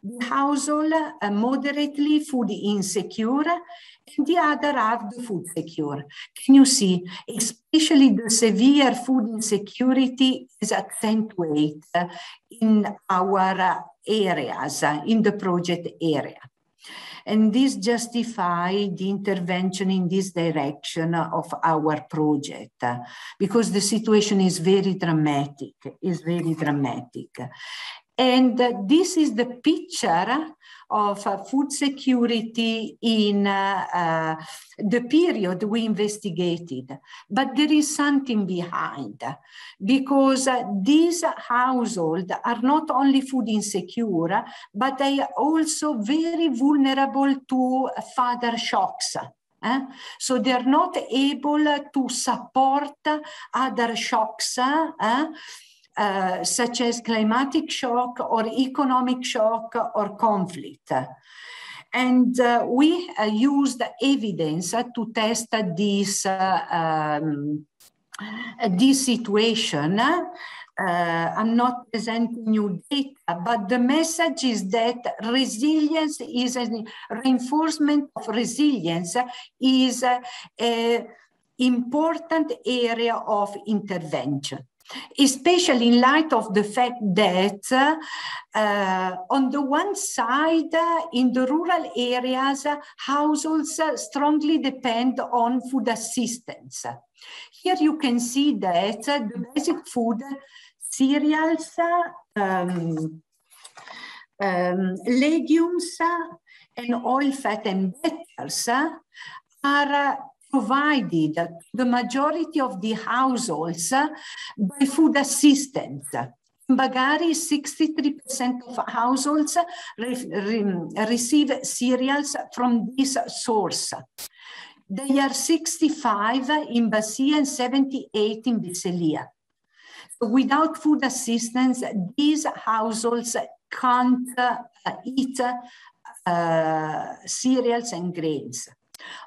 the household uh, moderately food insecure, and the other half the food secure. Can you see, especially the severe food insecurity is accentuated in our areas, in the project area. And this justify the intervention in this direction of our project because the situation is very dramatic, is very dramatic. And this is the picture of uh, food security in uh, uh, the period we investigated. But there is something behind because uh, these households are not only food insecure, but they are also very vulnerable to further shocks. Eh? So they're not able to support other shocks, eh? Uh, such as climatic shock or economic shock or conflict. And uh, we uh, used evidence to test this, um, this situation. I'm not presenting new data, but the message is that resilience is an reinforcement of resilience is an important area of intervention especially in light of the fact that uh, on the one side, uh, in the rural areas, uh, households strongly depend on food assistance. Here you can see that the basic food cereals, um, um, legumes, and oil, fat, and butters are provided the majority of the households by food assistance. In Bagari, 63% of households re re receive cereals from this source. They are 65 in Basia and 78 in Bisselia. Without food assistance, these households can't uh, eat uh, cereals and grains.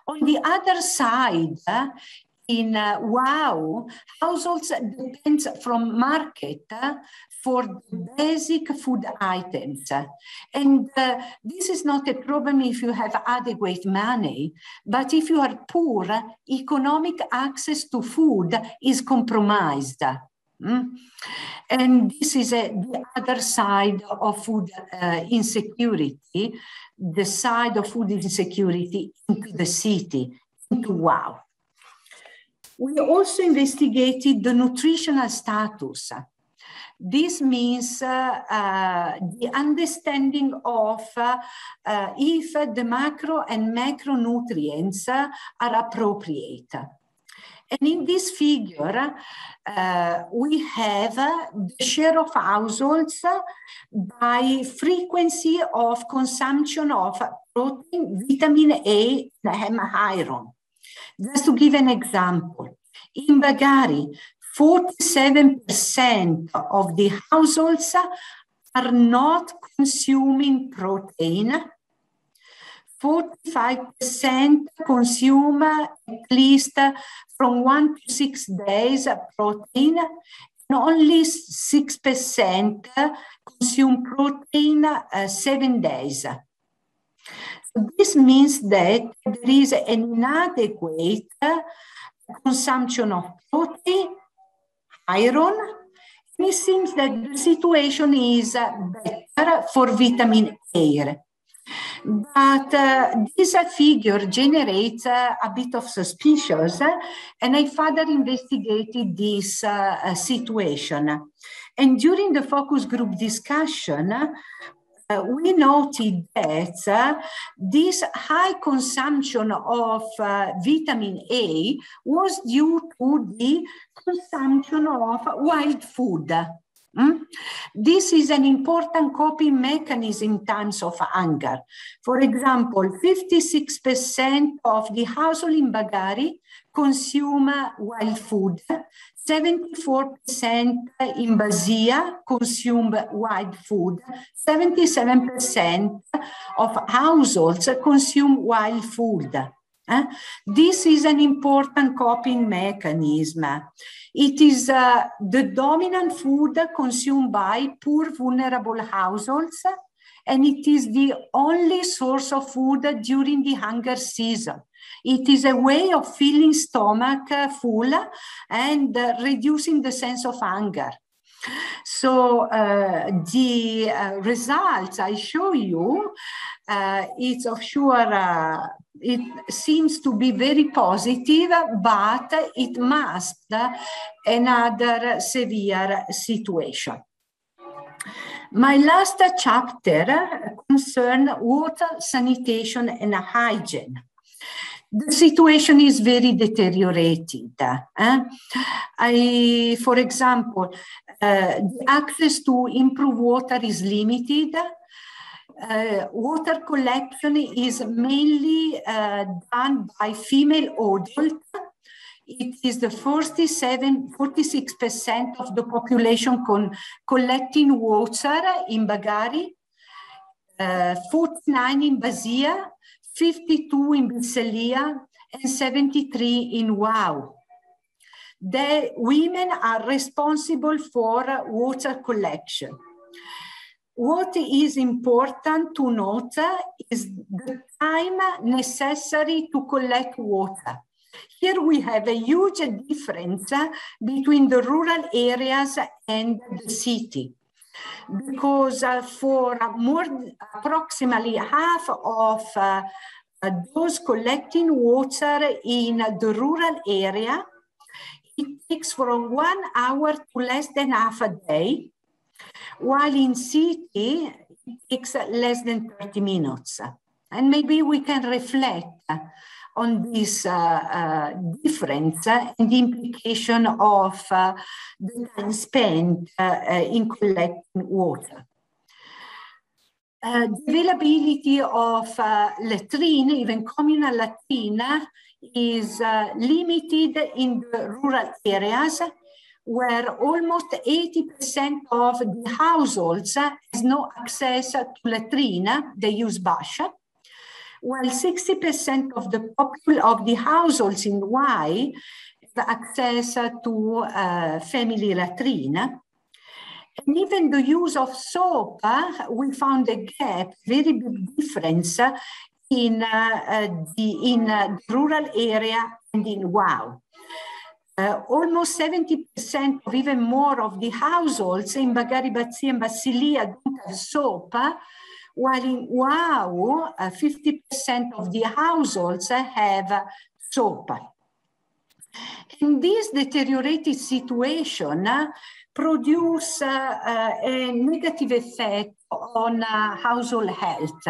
On the other side, in uh, Wau, households depend from market uh, for basic food items. And uh, this is not a problem if you have adequate money, but if you are poor, economic access to food is compromised. Mm? And this is a, the other side of food uh, insecurity, the side of food insecurity into the city, into Wau. We also investigated the nutritional status. This means uh, uh, the understanding of uh, uh if the macro and macronutrients are appropriate. And in this figure, uh, we have the share of households by frequency of consumption of protein, vitamin A, and iron. Just to give an example, in Bagari, 47% of the households are not consuming protein 45% consume at least from one to six days protein, and only 6% consume protein uh, seven days. This means that there is an inadequate consumption of protein, iron, and it seems that the situation is better for vitamin A. But uh, this uh, figure generates uh, a bit of suspicion, and I further investigated this uh, uh, situation. And during the focus group discussion, uh, we noted that uh, this high consumption of uh, vitamin A was due to the consumption of wild food. Mm? This is an important coping mechanism in times of anger. For example, 56% of the household in Bagari consume wild food, 74% in Basia consume wild food, 77% of households consume wild food. Eh? This is an important coping mechanism. It is uh, the dominant food consumed by poor vulnerable households, and it is the only source of food during the hunger season. It is a way of filling stomach uh, full and uh, reducing the sense of hunger. So uh, the uh, results I show you, uh, it's of sure, uh, it seems to be very positive, but it must another severe situation. My last chapter concerns water, sanitation, and hygiene the situation is very deteriorated. Eh? I, for example, uh, access to improved water is limited. Uh, water collection is mainly uh, done by female adult. It is the 47, 46% of the population con collecting water in Bagari, uh, 49 in Basia, 52 in Bisselia, and 73 in Wau. The women are responsible for water collection. What is important to note is the time necessary to collect water. Here we have a huge difference between the rural areas and the city because uh, for more approximately half of uh, those collecting water in the rural area, it takes from one hour to less than half a day, while in city, it takes less than 30 minutes. And maybe we can reflect on this uh, uh, difference and the implication of uh, the time spent uh, uh, in collecting water. Uh, the availability of latrine, even communal latrine, is limited in the rural areas where almost 80% of the households has no access to latrine, they use bash, while 60% of the popul of the households in Y have access to uh, family latrine. And even the use of soap, uh, we found a gap, very big difference in uh, uh the in uh, rural area and in Wau. Uh, almost 70% or even more of the households in Bagari Bazzi and Bisselia don't have soap, while in Wau, 50% of the households have soap. And this deteriorated situation produce uh, a negative effect on uh, household health.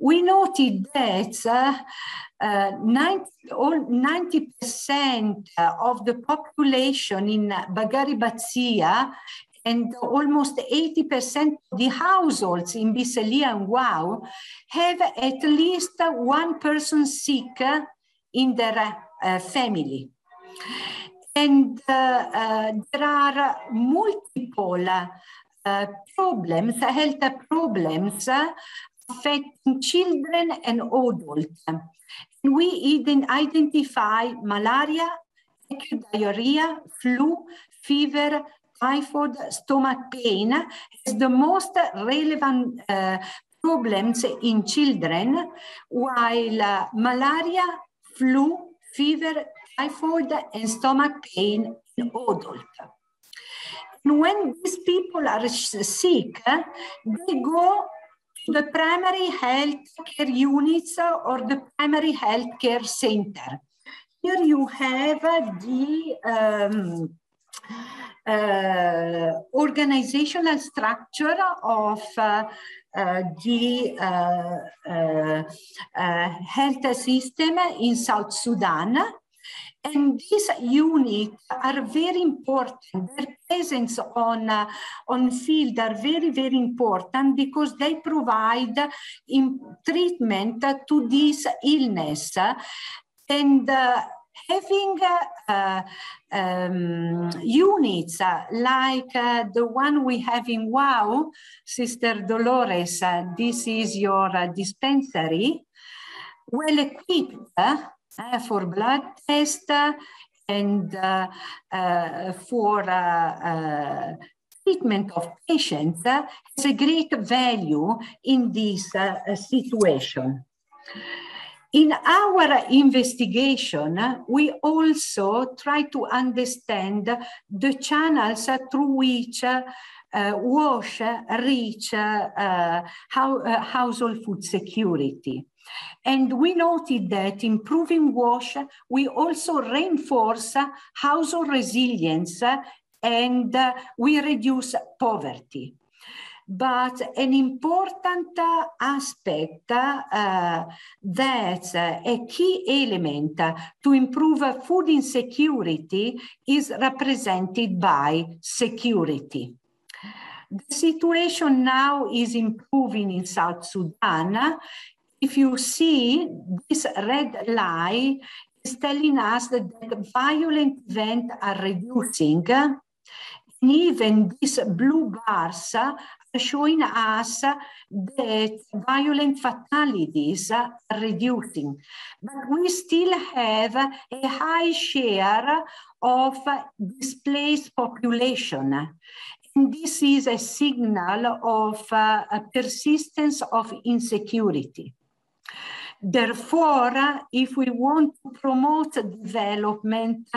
We noted that uh, 90, 90% of the population in Bagari Bazia and almost 80% of the households in Bisselia and Wau have at least one person sick in their uh, family. And uh, uh, there are multiple uh, problems, health problems affecting children and adults. We identify malaria, diarrhea, flu, fever, typhoid, stomach pain as the most relevant uh, problems in children, while uh, malaria, flu, fever, typhoid, and stomach pain in adults. And when these people are sick, they go the primary health care units or the primary health care center. Here you have the um, uh, organizational structure of uh, uh, the uh, uh, uh, health system in South Sudan. And these units are very important. Their presence on, on field are very, very important because they provide treatment to this illness. And having uh, um, units uh, like uh, the one we have in Wau, Sister Dolores, uh, this is your uh, dispensary, well equipped uh, Eh, for blood test and uh, uh, for uh, treatment of patients has a great value in this situation. In our investigation, we also try to understand the channels through which uh, WASH reach uh, uh, household food security. And we noted that improving WASH, we also reinforce household resilience and we reduce poverty. But an important uh, aspect uh, that's uh, a key element to improve food insecurity is represented by security. The situation now is improving in South Sudan. If you see this red line is telling us that violent events are reducing. And even these blue bars are showing us that violent fatalities are reducing. But we still have a high share of displaced population. And this is a signal of uh, a persistence of insecurity. Therefore, if we want to promote development,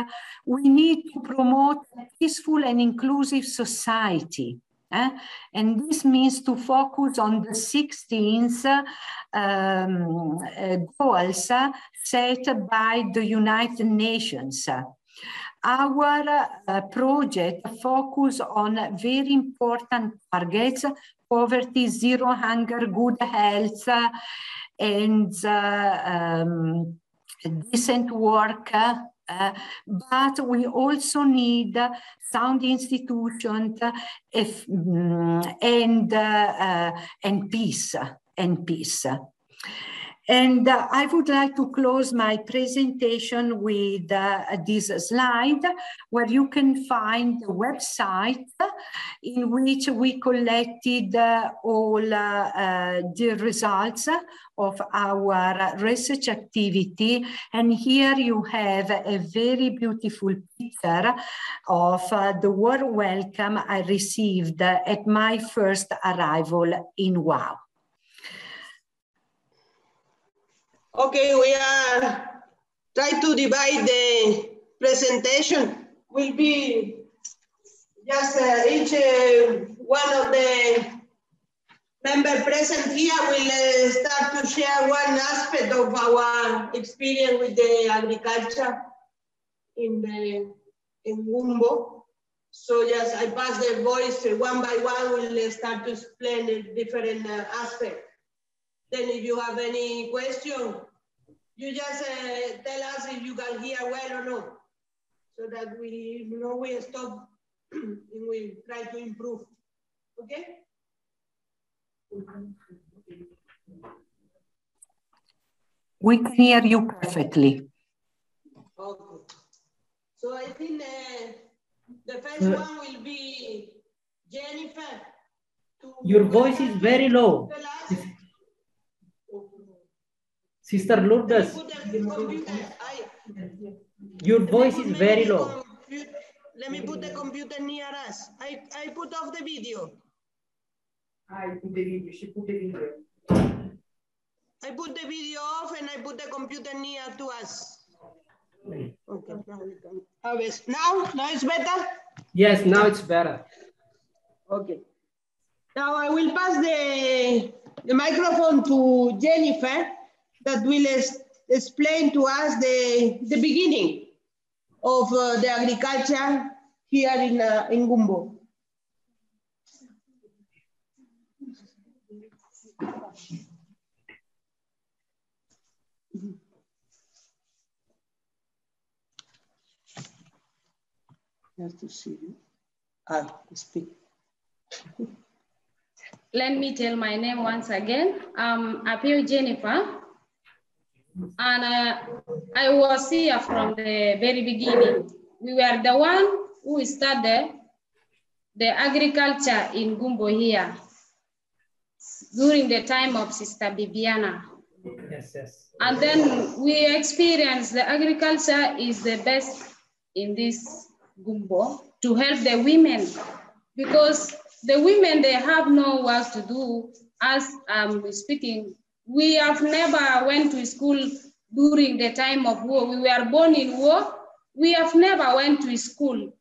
we need to promote a peaceful and inclusive society. Eh? And this means to focus on the 16 um, uh, goals set by the United Nations. Our uh, project focus on very important targets, poverty, zero hunger, good health, and uh, um, decent work. Uh, but we also need sound institutions if, um, and, uh, and peace, and peace. And uh, I would like to close my presentation with uh, this slide where you can find the website in which we collected uh, all uh, uh, the results of our research activity. And here you have a very beautiful picture of uh, the warm welcome I received at my first arrival in Wau. Okay, we are trying to divide the presentation. Will be just uh, each uh, one of the member present here will uh, start to share one aspect of our experience with the agriculture in the in Gumbo. So yes, I pass the voice uh, one by one. We'll start to explain different uh, aspects. Then if you have any question, you just uh, tell us if you can hear well or not, so that we you know we stop and we try to improve. Okay? We can hear you perfectly. Okay. So I think uh, the first Uh, one will be Jennifer. Your voice is very low. Sister Lourdes, your voice is very low. Let me put the computer near us. I, I put off the video. I put the video, she put the video. I put the video off and I put the computer near to us. Okay, now we can. Now? Now it's better? Yes, now it's better. Okay. Now I will pass the, the microphone to Jennifer that will explain to us the, the beginning of uh, the agriculture here in, uh, in Gumbo. Nice to see you. Ah, speak. Let me tell my name once again. I'm Apio Jennifer. And uh, I was here from the very beginning. We were the one who started the agriculture in Gumbo here during the time of Sister Bibiana. Yes, yes. And then we experienced the agriculture is the best in this Gumbo to help the women because the women, they have no work to do. As I'm speaking, we have never went to school during the time of war. We were born in war. We have never went to school.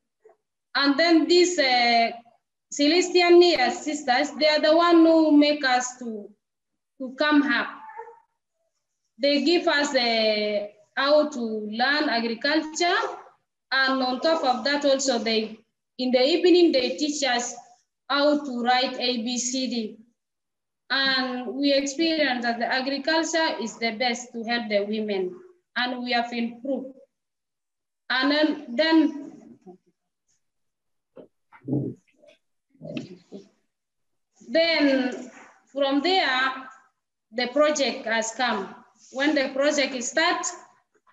And then these uh, Salesian sisters, they are the one who make us to, to come up. They give us uh, how to learn agriculture. And on top of that also, they in the evening, they teach us how to write ABCD. And we experience that the agriculture is the best to help the women and we have improved. And then, then Then from there, the project has come. When the project starts,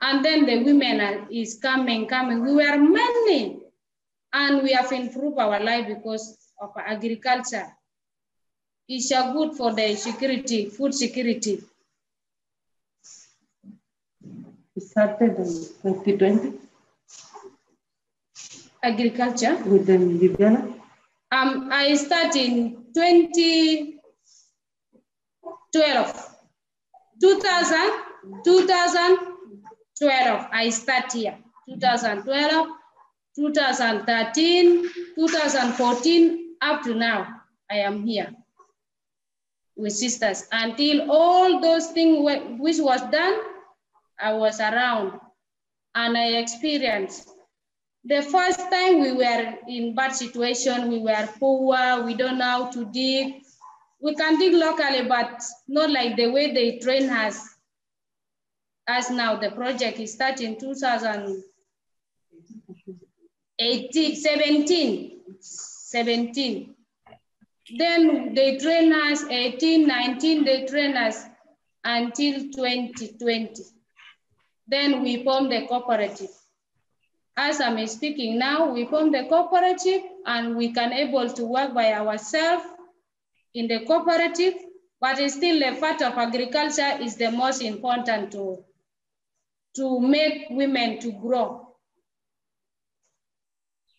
and then the women are, is coming, coming. We were many, and we have improved our life because of agriculture. It's a good for the security, food security. It started in 2020 Agriculture. with the Bibiana. Um, I started in 2012. 2000, 2012, I start here. 2012, 2013, 2014, up to now, I am here with sisters. Until all those things which was done, I was around and I experienced. The first time we were in bad situation, we were poor, we don't know how to dig. We can dig locally, but not like the way they train us. As now, the project is starting 2018, 17, 17. Then they train us 18, 19, they train us until 2020. Then we form the cooperative. As I'm speaking now, we form the cooperative and we can able to work by ourselves in the cooperative, but still the part of agriculture is the most important to, to make women to grow.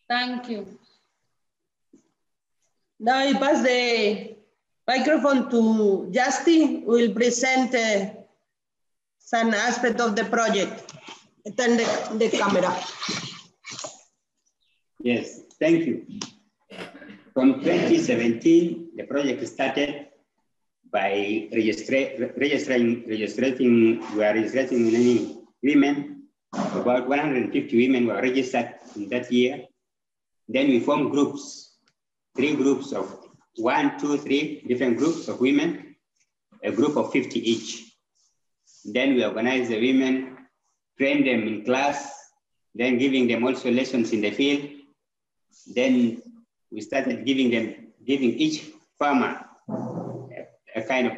Thank you. Now I pass the microphone to Justin, who will present uh, some aspect of the project. Turn the, the camera. Yes, thank you. From 2017, the project started by registering, registering, we are registering many women. About 150 women were registered in that year. Then we formed groups, three groups of one, two, three different groups of women, a group of 50 each. Then we organize the women, train them in class, then giving them also lessons in the field. Then we started giving them, giving each farmer a, a kind of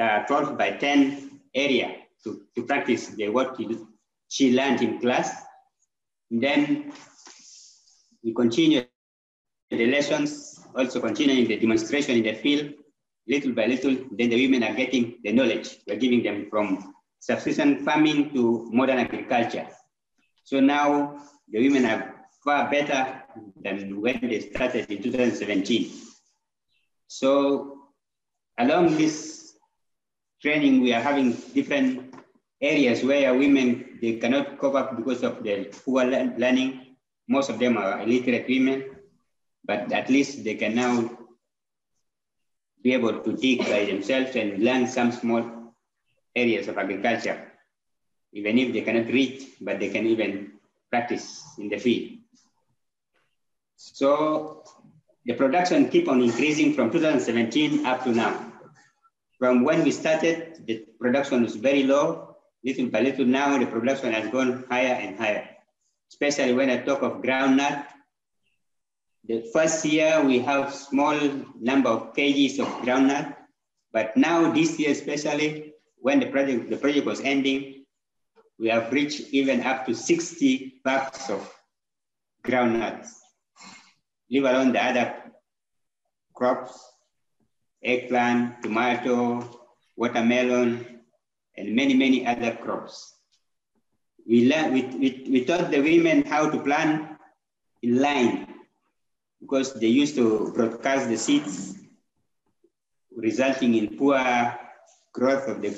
uh, 12 by 10 area to, to practice the what she learned in class. Then we continue the lessons, also continuing the demonstration in the field, little by little, then the women are getting the knowledge. We're giving them from subsistence farming to modern agriculture. So now the women are far better than when they started in 2017. So along this training, we are having different areas where women, they cannot cope up because of their poor learning. Most of them are illiterate women, but at least they can now be able to dig by themselves and learn some small areas of agriculture, even if they cannot read, but they can even practice in the field. So the production keep on increasing from 2017 up to now. From when we started, the production was very low. Little by little now, the production has gone higher and higher. Especially when I talk of groundnut, the first year we have small number of kgs of groundnut, but now this year especially, when the project, the project was ending, we have reached even up to 60 bags of groundnuts, leave alone the other crops, eggplant, tomato, watermelon, and many, many other crops. We, learn, we, we, we taught the women how to plant in line because they used to broadcast the seeds, resulting in poor growth of the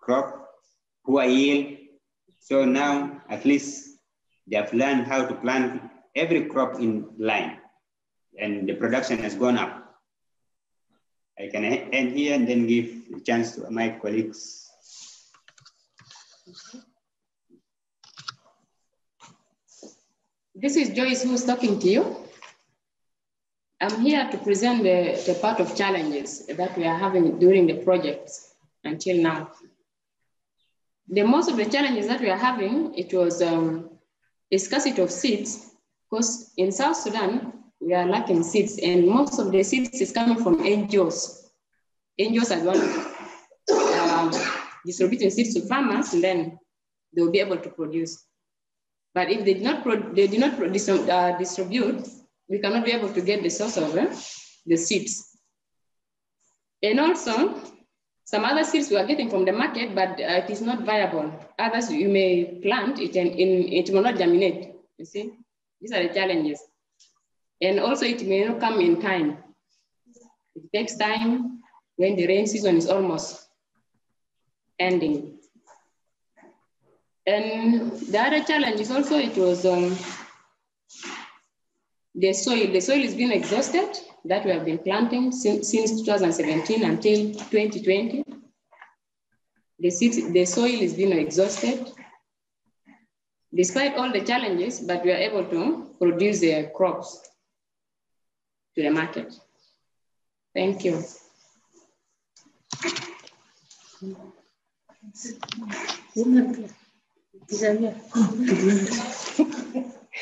crop, poor yield. So now at least they have learned how to plant every crop in line and the production has gone up. I can end here and then give a chance to my colleagues. This is Joyce who's talking to you. I'm here to present the, the part of challenges that we are having during the project until now. The most of the challenges that we are having, it was um, a scarcity of seeds, because in South Sudan, we are lacking seeds, and most of the seeds is coming from NGOs. NGOs are one um, distributing seeds to farmers, and then they will be able to produce. But if they did not, they did not uh, distribute, we cannot be able to get the source of uh, the seeds. And also, some other seeds we are getting from the market, but uh, it is not viable. Others you may plant it and it will not germinate. You see, these are the challenges. And also it may not come in time. It takes time when the rain season is almost ending. And the other challenge is also it was um, the soil. The soil is being exhausted that we have been planting since, since 2017 until 2020. The, seed, the soil is being exhausted. Despite all the challenges, but we are able to produce the crops to the market. Thank you.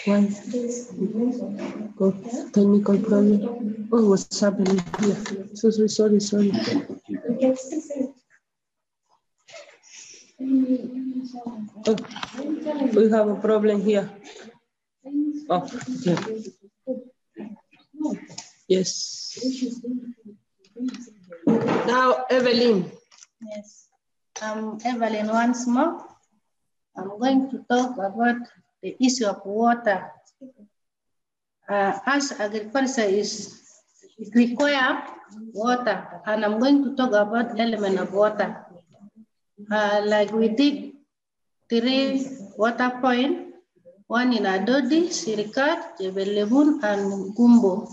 One technical problem. Oh, what's happening here? So sorry, sorry, sorry. Oh, we have a problem here. Oh, yeah. Yes. Now, Evelyn. Yes, I'm Evelyn once more. I'm going to talk about the issue of water. Uh, as agriculture is it require water, and I'm going to talk about element of water. Uh, like we did three water point, one in Adodi, Sirikat, Jebel Lemun, and Gumbo.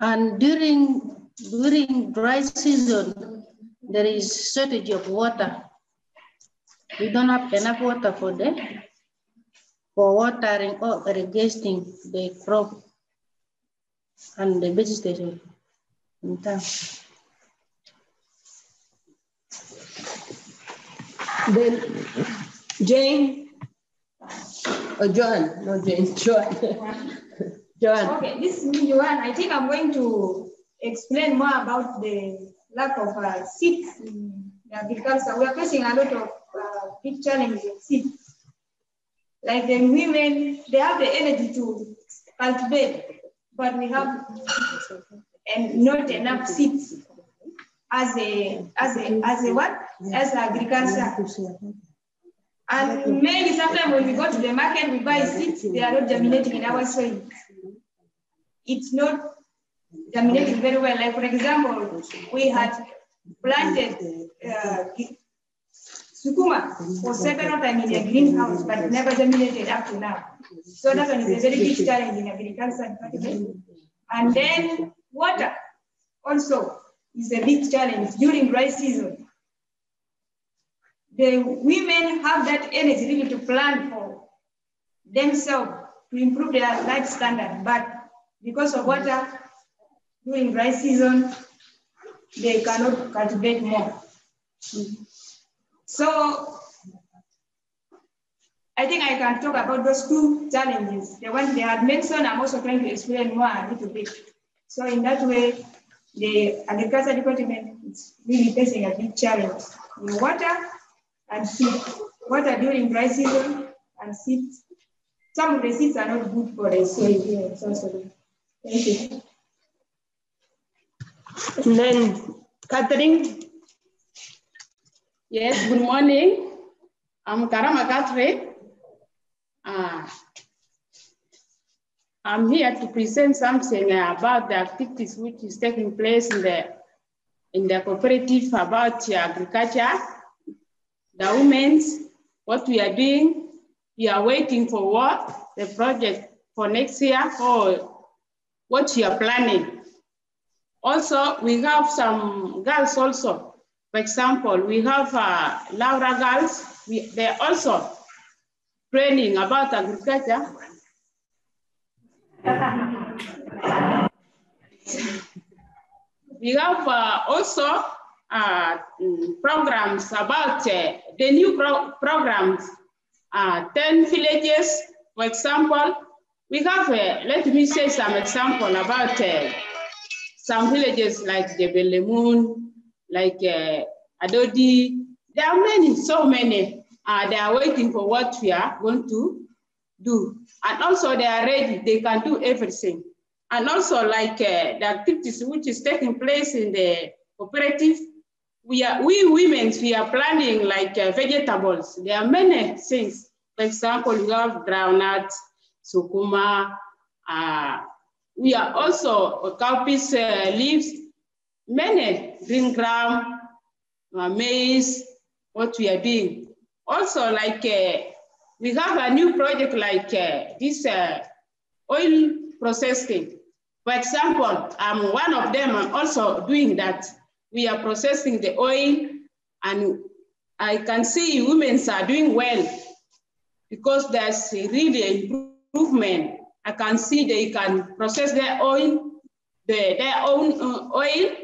And during, during dry season, there is shortage of water. We don't have enough water for the for watering or irrigating the crop and the vegetation in town. Then Jane, or John, not Jane, Joan. Joan. Okay, this is me, Joan. I think I'm going to explain more about the lack of uh, seeds in agriculture. We are facing a lot of uh, big challenges seeds. Like the women, they have the energy to cultivate, but we have and not enough seeds as a as a as a what as agriculture. And mainly sometimes when we go to the market, we buy seeds, they are not germinating in our soil. It's not germinating very well. Like for example, we had planted uh, sukuma for several times in a greenhouse, but never germinated up to now. So that one is a very big challenge in agriculture And then water also is a big challenge during dry season. The women have that energy really to plan for themselves to improve their life standard, but because of water during dry season, they cannot cultivate more. So I think I can talk about those two challenges. The one they had mentioned, I'm also trying to explain more a little bit. So in that way, the agriculture department is really facing a big challenge in water and seed. Water during dry season and seeds. Some of the seeds are not good for the soil here. So, thank you. And then Catherine. Yes, good morning. I'm Karama Catherine. Uh, I'm here to present something about the activities which is taking place in the in the cooperative about agriculture, the women's, what we are doing. We are waiting for what the project for next year or what we are planning. Also, we have some girls also. For example, we have uh, Laura girls. We, they're also training about agriculture. we have uh, also uh, programs about uh, the new pro programs, uh, 10 villages, for example, we have, uh, let me say some example about uh, some villages like Jebel Lemun, like uh, Adodi. There are many, so many. Uh, they are waiting for what we are going to do. And also they are ready, they can do everything. And also like uh, the activities which is taking place in the cooperative, we are, we women, we are planting like uh, vegetables. There are many things. For example, we have groundnut, sukuma. Uh, we are also cowpeas uh, leaves, many green gram, uh, maize, what we are doing. Also, like uh, we have a new project like uh, this uh, oil processing. For example, I'm um, one of them also doing that. We are processing the oil and I can see women are doing well because there's really improvement. I can see they can process their oil, the, their own uh, oil,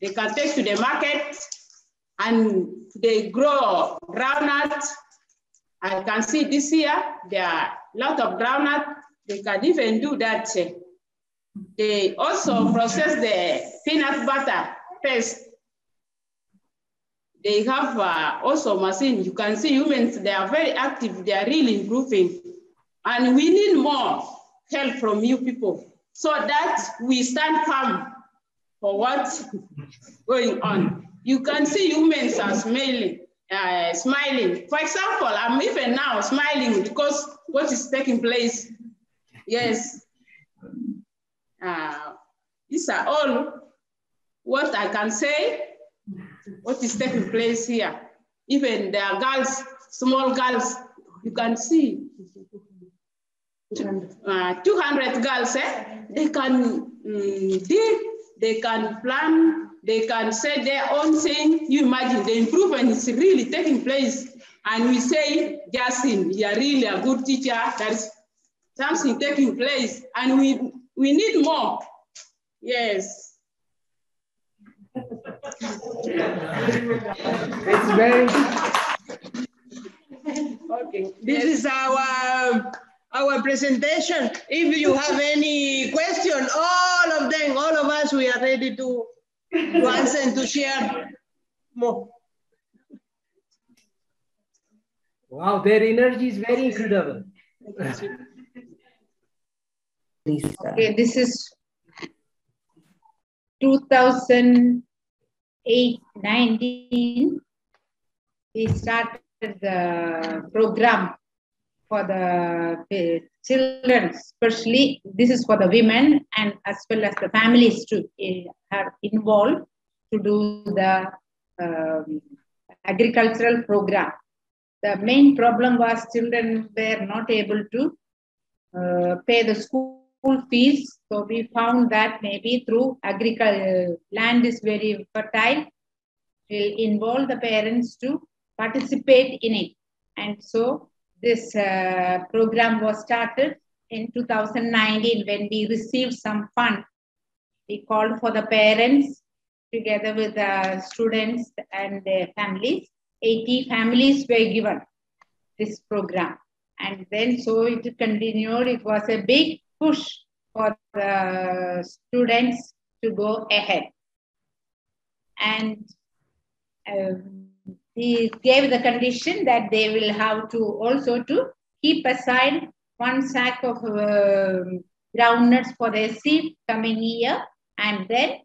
they can take to the market and they grow groundnut. I can see this year, there are a lot of groundnut. They can even do that. They also process the peanut butter paste. They have uh, also machine. You can see humans, they are very active. They are really improving. And we need more help from you people so that we stand firm for what's going on. You can see humans are smiling, uh, smiling. For example, I'm even now smiling because what is taking place. Yes. Uh, these are all what I can say, what is taking place here. Even the girls, small girls, you can see uh, 200 girls, eh? they can um, dig, they can plan, they can say their own thing. You imagine the improvement is really taking place. And we say, Justin, you are really a good teacher. There's something taking place. And we, we need more. Yes. It's very. Okay. This is our um, our presentation. If you have any question, all of them, all of us, we are ready to, to answer and to share more. Wow, their energy is very incredible. Okay, this is 2008 19. We started the program for the children, especially this is for the women and as well as the families to uh, are involved to do the um, agricultural program. The main problem was children were not able to uh, pay the school fees. So we found that maybe through agriculture, land is very fertile, will involve the parents to participate in it. And so this uh, program was started in 2019 when we received some fund. We called for the parents together with the students and their families. 80 families were given this program. And then so it continued. It was a big push for the students to go ahead. And um, he gave the condition that they will have to also to keep aside one sack of uh, groundnuts for their seed coming year and then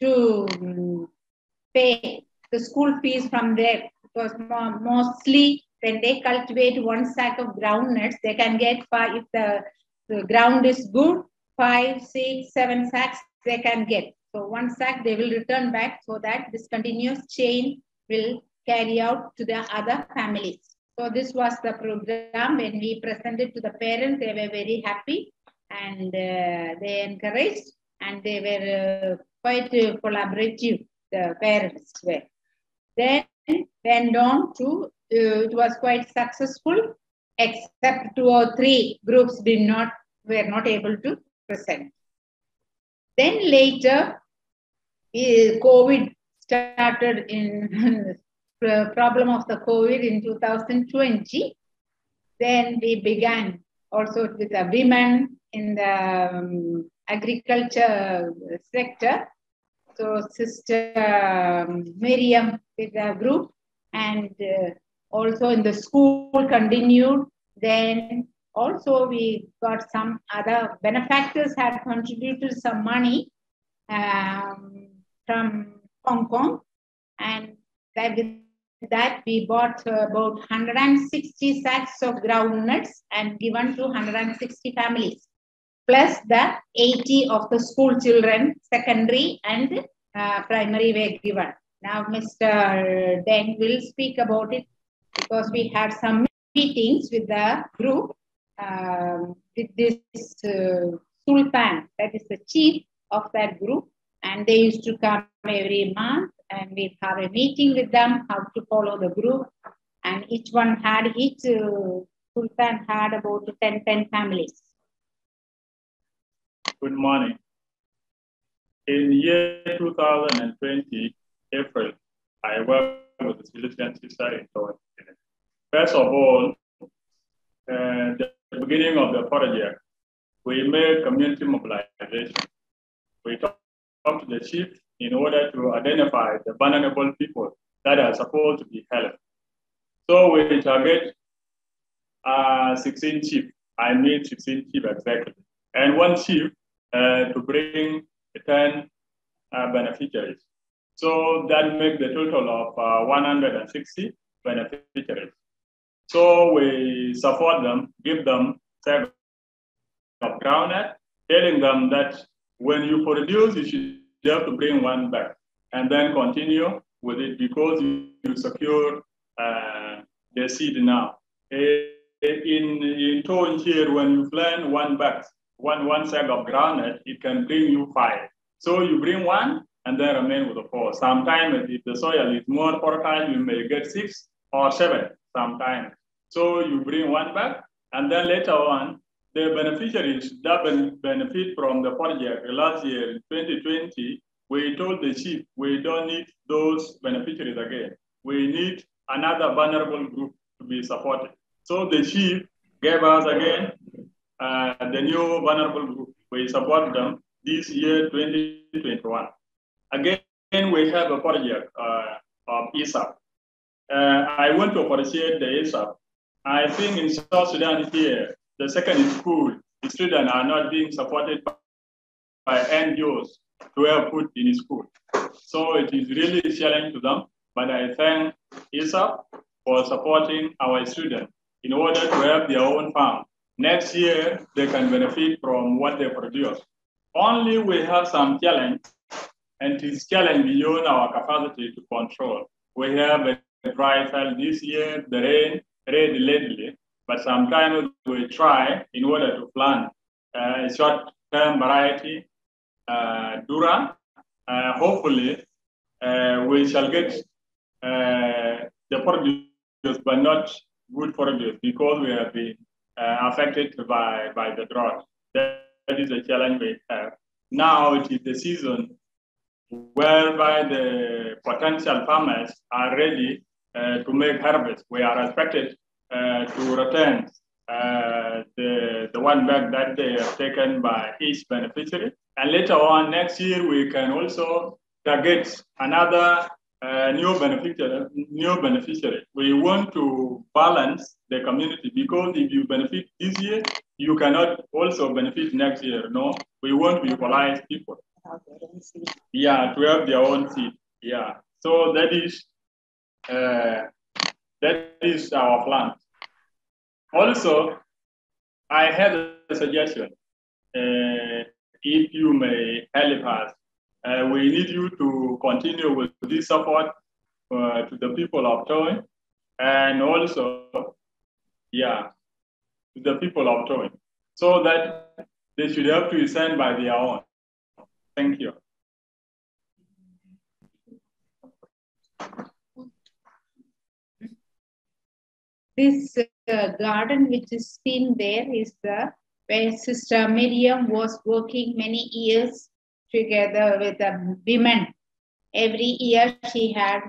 to um, pay the school fees from there. Because mostly when they cultivate one sack of groundnuts they can get five if the, the ground is good five six seven sacks they can get. So one sack they will return back so that this continuous chain will carry out to the other families. So this was the program when we presented to the parents, they were very happy and uh, they encouraged and they were uh, quite uh, collaborative, the parents were. Then went on to, uh, it was quite successful, except two or three groups did not, were not able to present. Then later, uh, COVID started in problem of the COVID in 2020, then we began also with the women in the um, agriculture sector. So Sister um, Miriam with the group and uh, also in the school continued. Then also we got some other benefactors had contributed some money um, from Hong Kong and that with that we bought uh, about 160 sacks of groundnuts and given to 160 families plus the 80 of the school children secondary and uh, primary were given. Now mr deng will speak about it because we had some meetings with the group um, with this uh, sultan that is the chief of that group and they used to come every month and we have a meeting with them how to follow the group and each one had each uh, sultan had about 10 10 families Good morning. In year 2020, April, I worked with the Salesian sister in. First of all, uh, the beginning of the project, we made community mobilization. We talked talk to the chief in order to identify the vulnerable people that are supposed to be helped. So we target uh, 16 chief. I mean 16 chief exactly. And one chief uh, to bring 10 uh, beneficiaries. So that makes the total of uh, 160 beneficiaries. So we support them, give them sack of groundnut, telling them that when you produce, you should you have to bring one back and then continue with it because you, secure uh, the seed now. In, in Tonj here, when you plant one back, one, one sack of groundnut, it can bring you five. So you bring one and then remain with the four. Sometimes if the soil is more fertile, you may get six or seven sometimes. So you bring one back and then later on, the beneficiaries that benefit from the project last year, 2020, we told the chief we don't need those beneficiaries again. We need another vulnerable group to be supported. So the chief gave us again uh, the new vulnerable group. We support them this year, 2021. Again, we have a project uh, of ESAP. Uh, I want to appreciate the ESAP. I think in South Sudan here, the second is school, the students are not being supported by NGOs to have food in school. So it is really a challenge to them, but I thank ESAP for supporting our students in order to have their own farm. Next year, they can benefit from what they produce. Only we have some challenge, and it is challenge beyond our capacity to control. We have a dry this year, the rain, rain lately, but sometimes we try in order to plant uh, short-term variety, uh, Dura. Uh, hopefully, uh, we shall get uh, the produce, but not good produce because we have been uh, affected by, by the drought. That, that is a challenge we have. Now it is the season whereby the potential farmers are ready to make harvest. We are expected to return uh, the, the one bag that they have taken by each beneficiary. And later on next year, we can also target another uh, new beneficiary. New beneficiary. We want to balance the community because if you benefit this year, you cannot also benefit next year. No, we want to equalize people. Yeah, to have their own seat. Yeah, so that is uh, that is our plan. Also, I had a suggestion. Uh, if you may help us, uh, we need you to continue with this support uh, to the people of Tonj and also, yeah, to the people of Tonj, so that they should have to send by their own. Thank you. this uh, garden which is seen there is the where Sister Miriam was working many years together with the women. Every year she had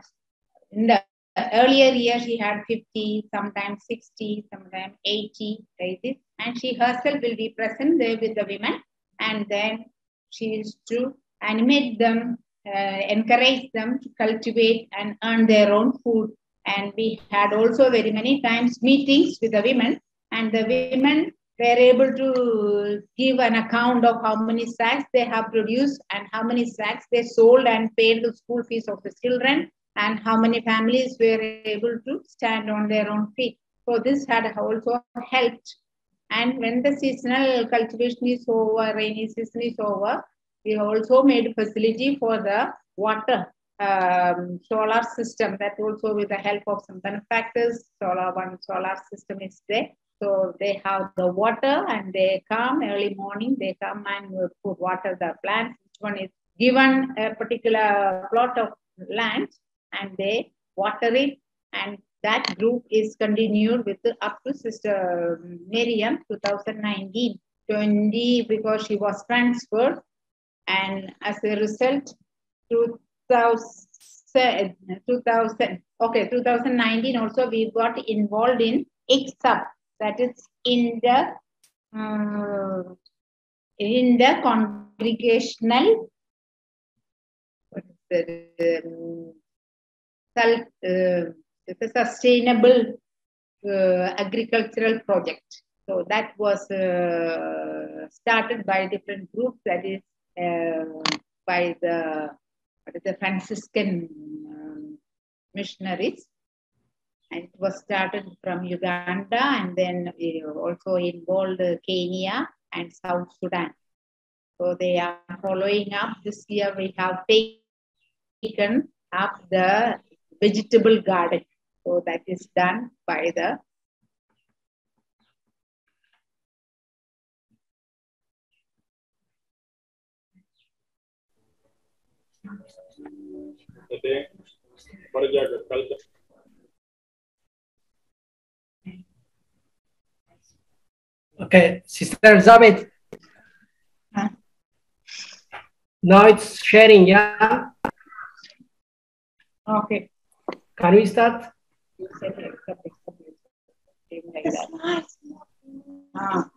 in the earlier year she had 50, sometimes 60, sometimes 80 cases, and she herself will be present there with the women, and then she is to animate them, uh, encourage them to cultivate and earn their own food. And we had also very many times meetings with the women, and the women were able to give an account of how many sacks they have produced and how many sacks they sold and paid the school fees of the children and how many families were able to stand on their own feet. So this had also helped. And when the seasonal cultivation is over, rainy season is over, we also made facility for the water um, solar system that also with the help of some benefactors, solar one solar system is there. So they have the water and they come early morning, they come and put water the plants. Each one is given a particular plot of land and they water it and that group is continued with the, up to Sister Miriam 2019 20 because she was transferred and as a result 2000, 2000 okay 2019 also we got involved in ICSUP that is in the uh, in the congregational um, self, uh, sustainable uh, agricultural project. So that was uh, started by different groups, that is uh, by the, the Franciscan um, missionaries. And it was started from Uganda and then also involved Kenya and South Sudan. So they are following up. This year we have taken up the vegetable garden. So that is done by the Okay, Sister Elizabeth. Huh? Now it's sharing, yeah? Okay. Can we start? Ah.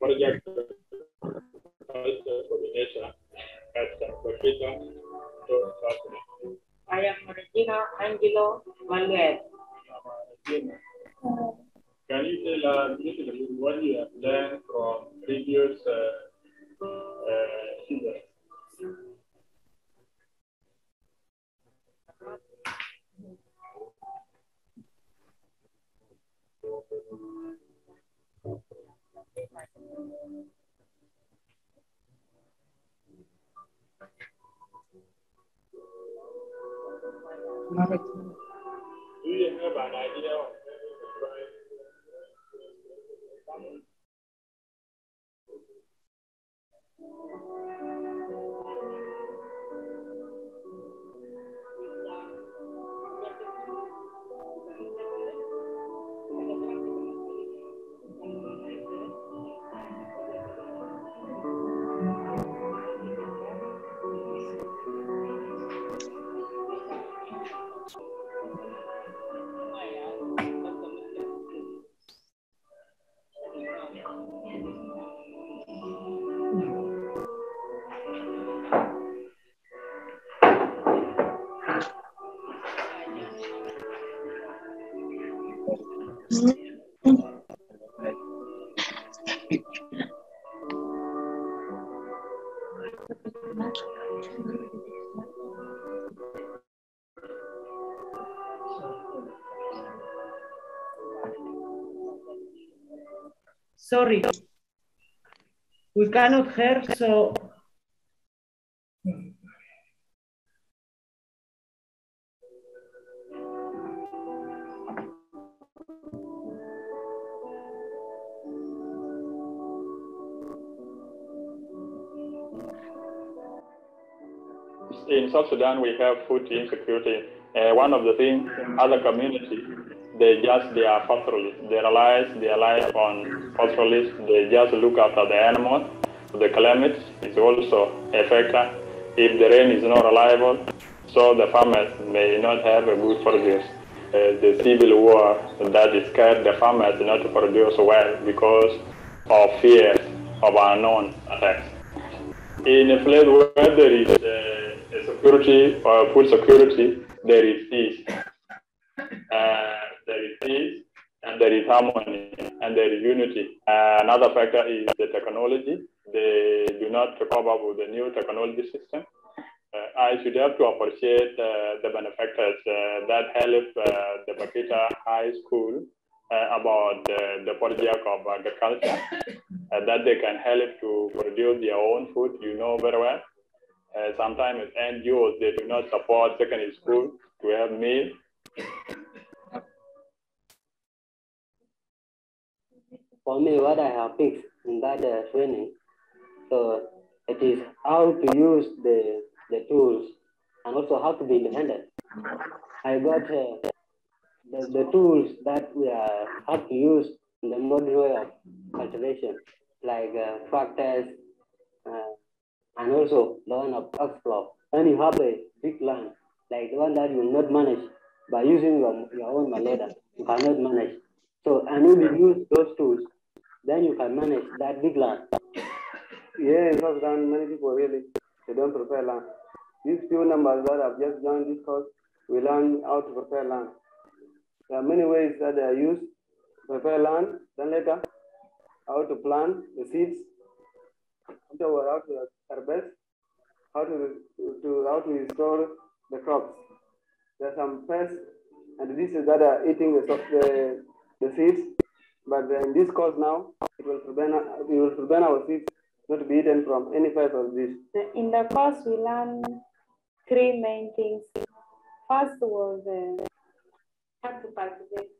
Project at Bakhita, I am Regina Angelo Manuel. Can you tell us a little bit what you have learned from previous uh, Sorry. We cannot hear, so in South Sudan, we have food insecurity Uh, one of the things, other communities, they just, they are pastoralists. They rely their life on pastoralists. They just look after the animals. The climate is also a factor. If the rain is not reliable, so the farmers may not have a good produce. Uh, the civil war that scared the farmers not to produce well because of fear of unknown attacks. In a place where there is uh, security or food security, there is peace. And there is harmony and there is unity. Uh, another factor is the technology. They do not come up with the new technology system. Uh, I should have to appreciate uh, the benefactors uh, that help uh, the Bakhita High School uh, about the project of agriculture, that they can help to produce their own food, you know very well. sometimes NGOs, they do not support secondary school to have meal. For me, what I have picked in that training, so it is how to use the the tools, and also how to be independent. I got uh, the, the tools that we are, have to use in the modern way of cultivation, like uh, uh, and also the one of explore. When you have a big land, like the one that you will not manage by using your, your own maleda, you cannot manage. So, and if you use those tools, then you can manage that big land. Yeah, in South Sudan, many people really they don't prepare land. These few numbers that I've just joined this course, we learn how to prepare land. There are many ways that they are used to prepare land, then later how to plant the seeds, how to harvest, how to, to how to restore the crops. There are some pests and diseases that are eating the, the, the seeds, but in this course now, it will prevent, it will prevent our seeds not to be eaten from any pest of this. In the course, we learn three main things. First was uh, how to cultivate,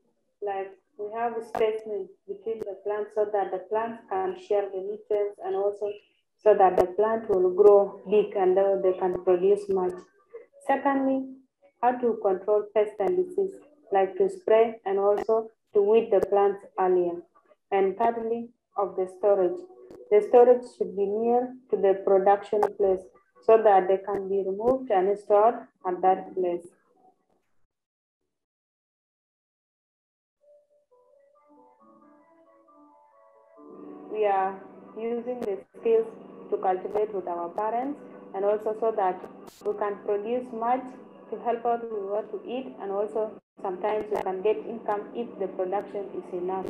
like we have a spacing between the plants so that the plants can share the nutrients and also so that the plant will grow big and they can produce much. Secondly, how to control pests and disease, like to spray and also to weed the plants earlier. And thirdly, of the storage. The storage should be near to the production place so that they can be removed and stored at that place. We are using the skills to cultivate with our parents and also so that we can produce much to help out with what to eat and also sometimes we can get income if the production is enough.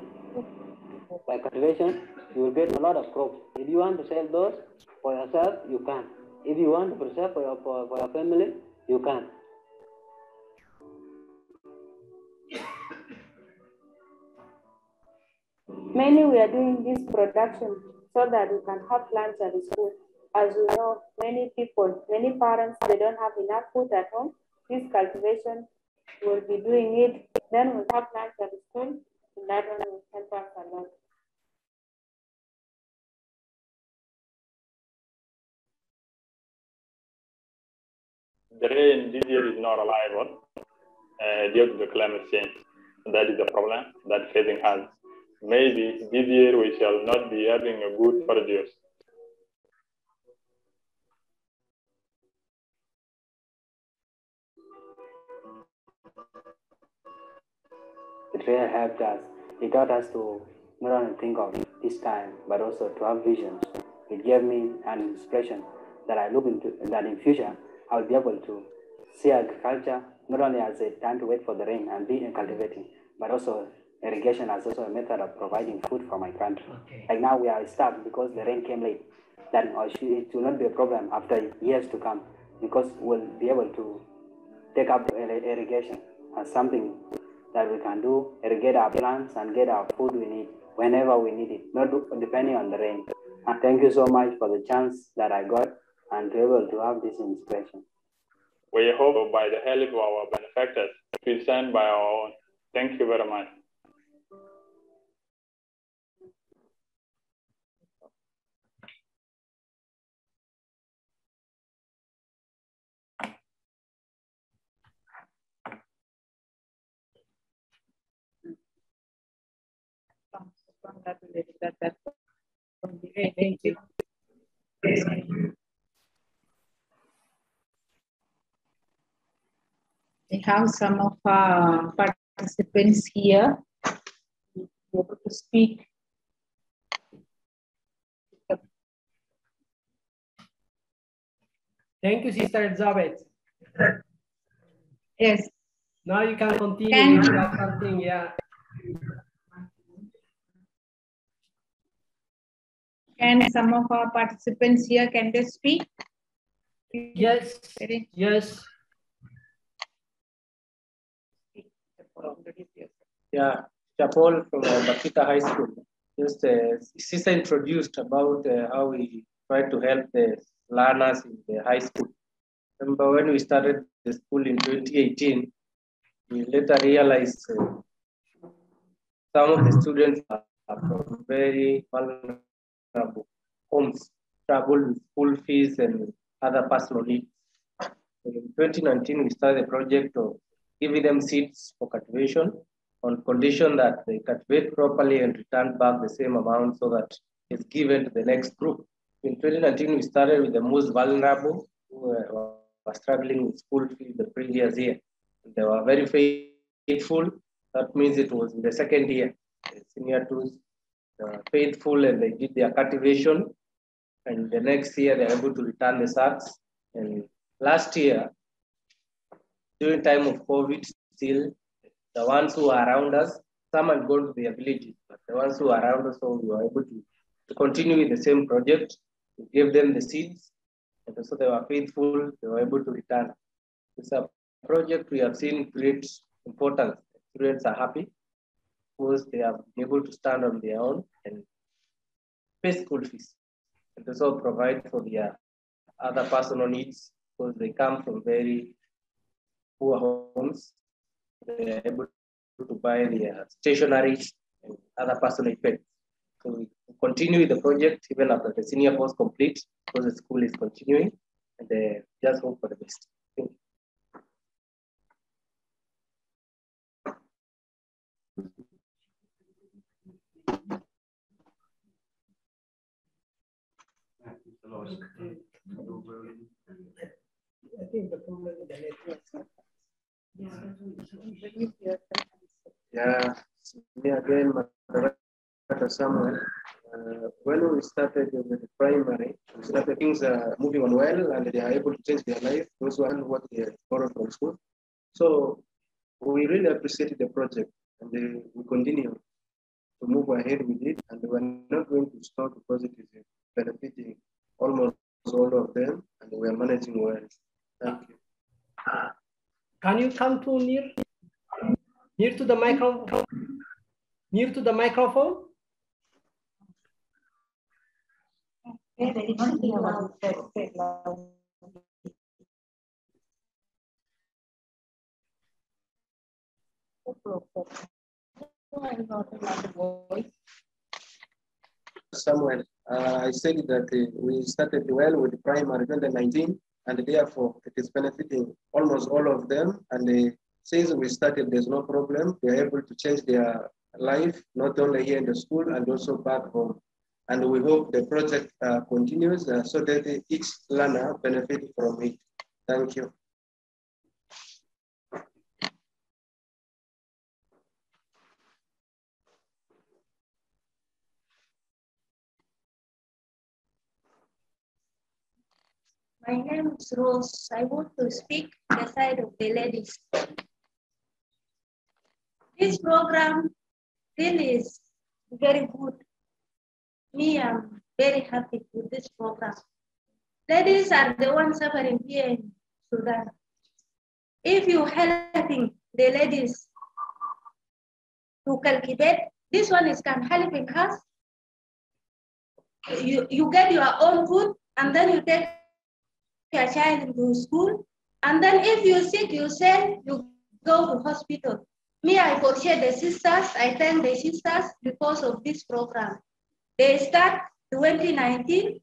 By cultivation, you will get a lot of crops. If you want to sell those for yourself, you can. If you want to preserve for your, for, for your family, you can. Mainly we are doing this production so that we can have lunch at the school. As you know, many people, many parents, they don't have enough food at home. This cultivation will be doing it. Then we'll have lunch at the school, that one will help us a lot. the rain this year is not reliable uh, due to the climate change. That is the problem that facing us. Maybe this year we shall not be having a good produce. It really helped us. It taught us to not only think of this time, but also to have visions. It gave me an inspiration that I look into that in future I will be able to see agriculture not only as a time to wait for the rain and be in cultivating, but also irrigation as also a method of providing food for my country. Okay. Like now we are stuck because the rain came late. Then oh, it will not be a problem after years to come because we'll be able to take up the irrigation as something that we can do, irrigate our plants and get our food we need whenever we need it, not depending on the rain. And thank you so much for the chance that I got and to able to have this inspiration. We hope by the help of our benefactors we stand by our own. Thank you very much. Happy with that. that Thank you. We have some of our participants here able to speak. Thank you, Sister Elizabeth. Yes. Now you can continue. Can- you have something, yeah. Can some of our participants here, can they speak? Yes. Yes. Yeah, Chapol from uh, Bakhita High School. Just uh, sister introduced about uh, how we try to help the learners in the high school. Remember when we started the school in 2018, we later realized uh, some of the students are are from very vulnerable homes, trouble with school fees and other personal needs. In 2019, we started a project of giving them seeds for cultivation on condition that they cultivate properly and return back the same amount so that it's given to the next group. In 2019, we started with the most vulnerable who were, were struggling with school fees the previous year. They were very faithful. That means it was in the second year. Senior twos faithful and they did their cultivation. And the next year, they're able to return the sacks. And last year, during time of COVID, still the ones who are around us, some had gone to their villages, but the ones who are around us, so we were able to, to continue with the same project. We gave them the seeds, and also they were faithful, they were able to return. It's a project we have seen great importance. Students are happy because they are uh, able to stand on their own and pay school fees, and also provide for their uh, other personal needs because they come from very poor homes they are able to buy their uh, stationery and other personal effects. So we continue with the project even after the senior course complete because the school is continuing and they just hope for the best. Thank you. I think the problem with the network. Yeah, me again. Samuel. Uh, when we started with the primary, we started things are moving on well and they are able to change their life, those who handle what they borrowed from school. So we really appreciated the project and they, we continue to move ahead with it and we're not going to stop because it is benefiting almost all of them and we are managing well. Thank you. Can you come to near near to the microphone? Near to the microphone? Samuel, uh, I said that uh, we started well with primary 2019, and therefore it is benefiting almost all of them. And uh, since we started, there's no problem. They're able to change their life, not only here in the school and also back home. And we hope the project uh, continues uh, so that each learner benefit from it. Thank you. My name is Rose. I want to speak the side of the ladies. This program really is very good. Me, I'm very happy with this program. Ladies are the ones suffering here in Sudan. If you helping the ladies to cultivate, this one is can helping us. You, you get your own food and then you take your child into school. And then if you sick, you say you go to hospital. Me, I appreciate the sisters. I thank the sisters because of this program. They start 2019.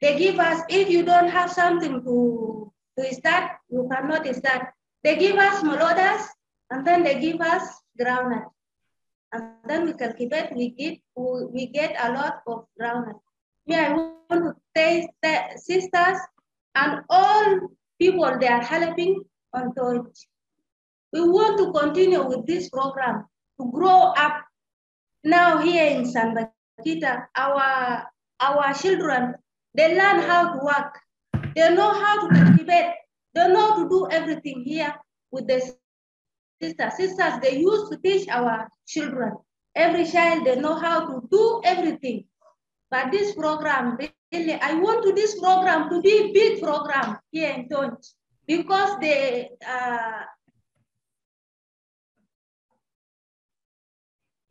They give us, if you don't have something to, to start, you cannot start. They give us molodas and then they give us groundnut. and then we cultivate, we get, we get a lot of groundnut. Me, I want to thank the sisters and all people they are helping on. We want to continue with this program to grow up. Now here in San Bakhita, our, our children, they learn how to work. They know how to cultivate. They know to do everything here with the sisters. Sisters, they used to teach our children. Every child, they know how to do everything. But this program, I want to this program to be big program here in Tonj because they, uh,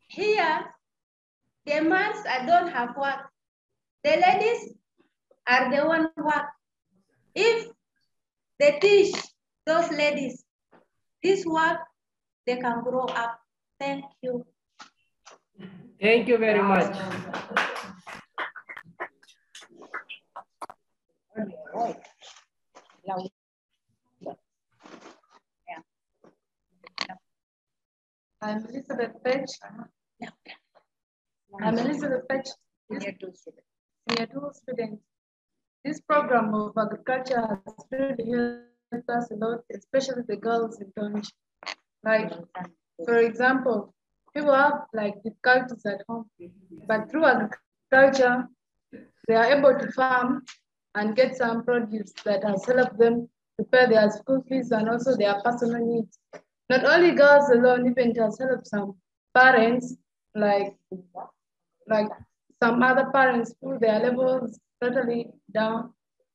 here, the months I don't have work. The ladies are the one work. If they teach those ladies this work, they can grow up. Thank you. Thank you very much. I'm Elizabeth Page. I'm Elizabeth Page. Senior two student. Senior two student. This program of agriculture has really helped us a lot, especially the girls in Tonj. Like, for example, people have like difficulties at home, but through agriculture, they are able to farm and get some produce that has helped them to pay their school fees and also their personal needs. Not only girls alone, even it has helped some parents, like, like some other parents who their levels totally down.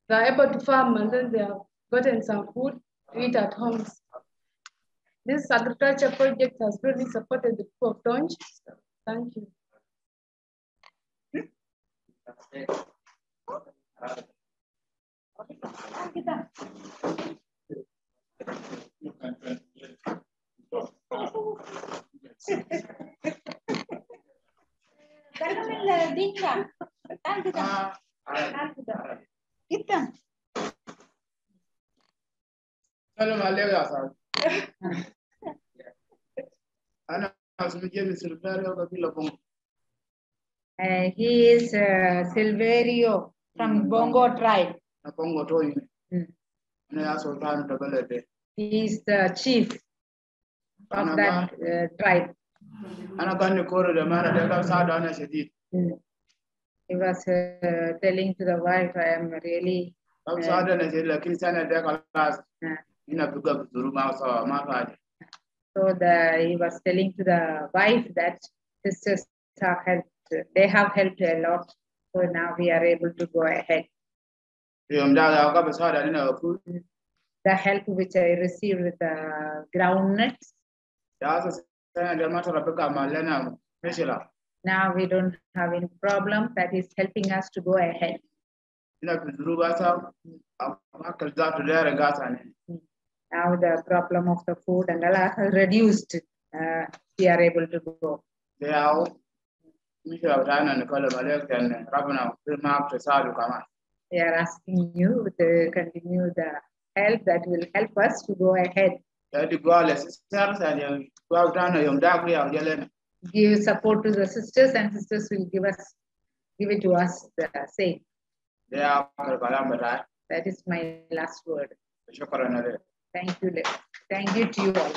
They are able to farm and then they have gotten some food to eat at homes. This agriculture project has really supported the people of. Thank you. Salam alaikum sir. Ana asumije Silverio Gabila Bongo. Uh, he is uh, Silverio from Bongo tribe. Na Bongo to yine. Ana ya sultan to belede. He is the chief of that uh, tribe. Ana kan koro da mana da ka sa da ana shadid. He was uh, telling to the wife, I am really. Ka sa da na shadid lakin sana da kalas. Ina buga zuru ma sa ma fa So the, he was telling to the wife that sisters have helped, they have helped a lot. So now we are able to go ahead. The help which I received with the groundnuts. Now we don't have any problem. That is helping us to go ahead. Now the problem of the food and all are reduced. Uh, we are able to go. We are asking you to continue the help that will help us to go ahead. Give support to the sisters and sisters will give us, give it to us the same. That is my last word. Thank you. Thank you to you all.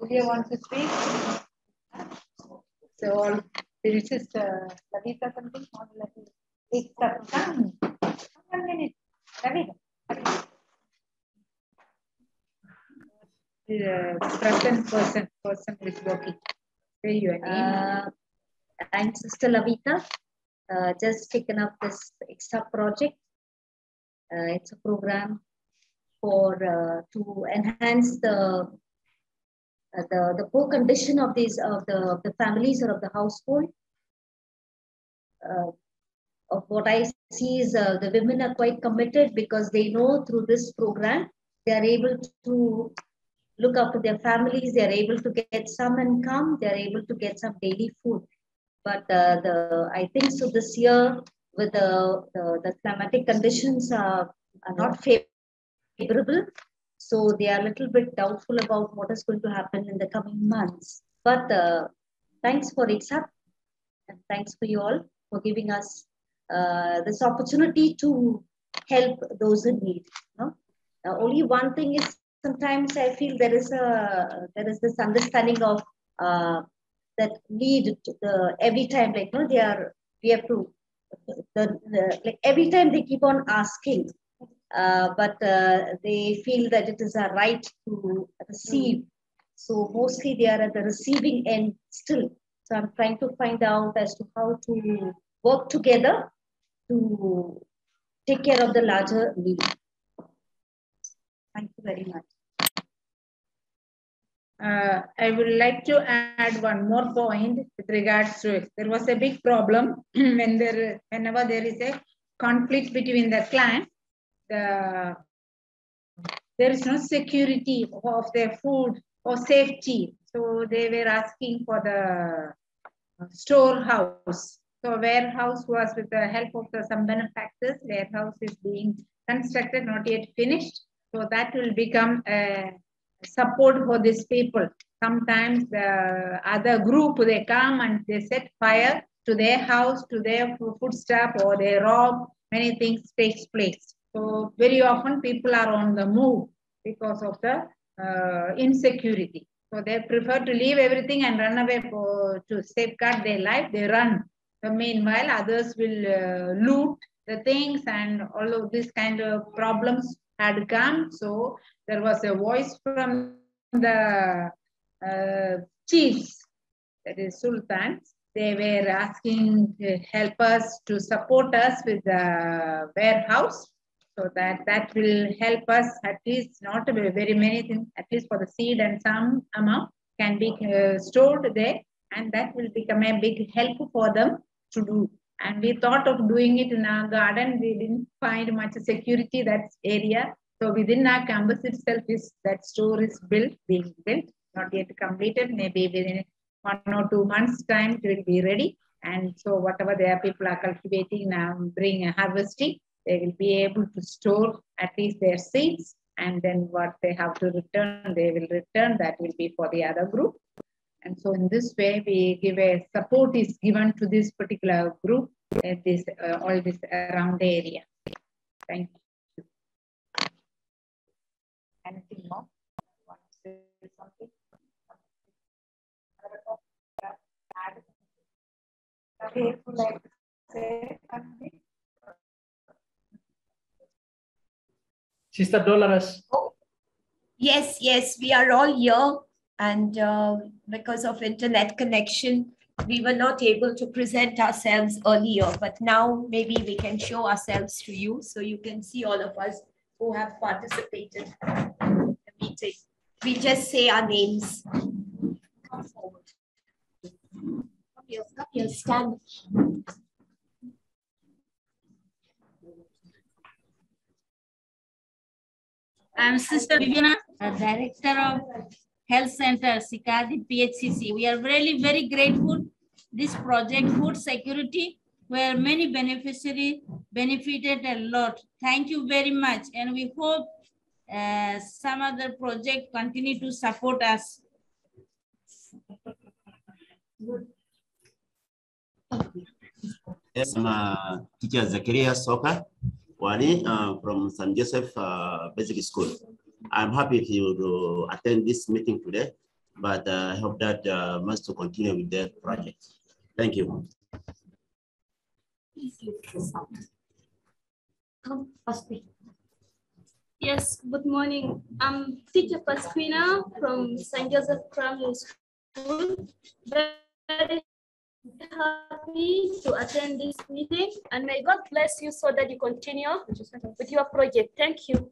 Julia wants to speak. So this is uh, Lavita something or Lavita? It's come. One minute. Lavita. The present person, person is working. Say your name. Uh, I'm Sister Lavita. Uh, just taken up this extra project. Uh, it's a program for uh, to enhance the uh, the the poor condition of these of the of the families or of the household. Uh, of what I see is uh, the women are quite committed because they know through this program they are able to look after their families. They are able to get some income. They are able to get some daily food but uh, the I think so this year with the the, the climatic conditions are, are not favorable. So they are a little bit doubtful about what is going to happen in the coming months. But uh, thanks for ICSAP and thanks for you all for giving us uh, this opportunity to help those in need. You? Uh, only one thing is sometimes I feel there is a there is this understanding of uh, that need the every time like know they are we have to the, the like every time they keep on asking uh, but uh, they feel that it is a right to receive. So mostly they are at the receiving end still. So i'm trying to find out as to how to work together to take care of the larger need. Thank you very much. Uh, I would like to add one more point with regards to it. There was a big problem when there, whenever there is a conflict between the clan, the there is no security of their food or safety. So they were asking for the uh, storehouse. So warehouse was with the help of the, some benefactors, warehouse is being constructed, not yet finished. So that will become a support for these people. Sometimes the other group, they come and they set fire to their house, to their foodstuff, or they rob, many things takes place. So very often people are on the move because of the uh, insecurity. So they prefer to leave everything and run away for, to safeguard their life, they run. So meanwhile, others will uh, loot the things and all of these kind of problems had come. So there was a voice from the uh, chiefs, that is sultans. They were asking to help us to support us with the warehouse so that that will help us at least not very many things, at least for the seed and some amount can be uh, stored there and that will become a big help for them to do. And we thought of doing it in our garden. We didn't find much security that area. So within our campus itself is that store is built, being built, not yet completed. Maybe within one or two months time it will be ready. And so whatever their people are cultivating now, bring a harvesting, they will be able to store at least their seeds. And then what they have to return, they will return. That will be for the other group. And so in this way, we give a support is given to this particular group, uh, this uh, all this around the area. Thank you. Anything more? Want say something? Okay, would like to say something? Sister Dolores. Yes, yes, we are all here. And uh, because of internet connection, we were not able to present ourselves earlier, but now maybe we can show ourselves to you so you can see all of us who have participated in the meeting. We just say our names. Come forward. Come here, come here, stand. I'm Sister Bibiana, Director of Health Center, Sikadi PHCC. We are really very grateful this project, food security, where many beneficiaries benefited a lot. Thank you very much. And we hope uh, some other project continue to support us. Yes, I'm uh, teacher Zakaria Soka Wani uh, from St. Joseph uh, Basic School. I'm happy if to attend this meeting today, but uh, I hope that uh, must to continue with that project. Thank you. Come, Paspi. Yes, good morning. I'm teacher Pasquina from St. Joseph Primary School. Very happy to attend this meeting and may God bless you so that you continue with your project. Thank you.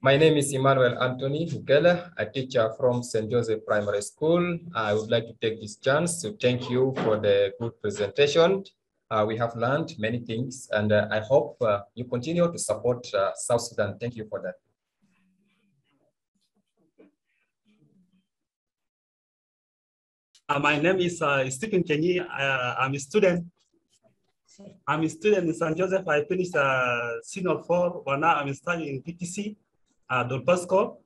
My name is Emmanuel Anthony Hukele, a teacher from St. Joseph Primary School. I would like to take this chance to thank you for the good presentation. Uh, we have learned many things and uh, I hope uh, you continue to support uh, South Sudan. Thank you for that. My name is uh, Stephen Kenyi. Uh, I'm a student I'm a student in San Joseph. I finished uh, senior four, but now I'm studying in PTC, uh, Don Bosco.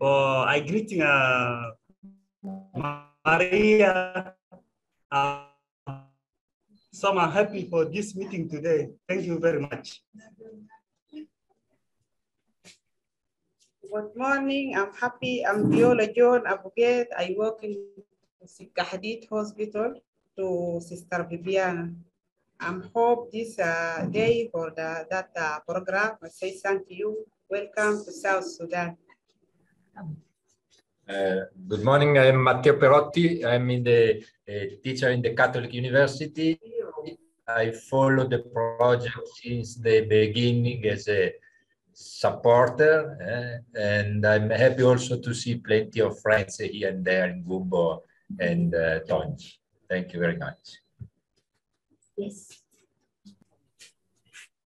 Uh, I greeting uh, Maria. Uh, so I'm happy for this meeting today. Thank you very much. Good morning. I'm happy. I'm Viola John Abuget. I work in Sikahadit Hospital to Sister Bibiana. I'm hope this uh, day for the, that uh, program. I say thank you. Welcome to South Sudan. Uh, good morning, I'm Matteo Perotti. I'm in the uh, teacher in the Catholic University. I follow the project since the beginning as a supporter, uh, and I'm happy also to see plenty of friends here and there in Gumbo and uh, Tonj. Thank you very much. Yes.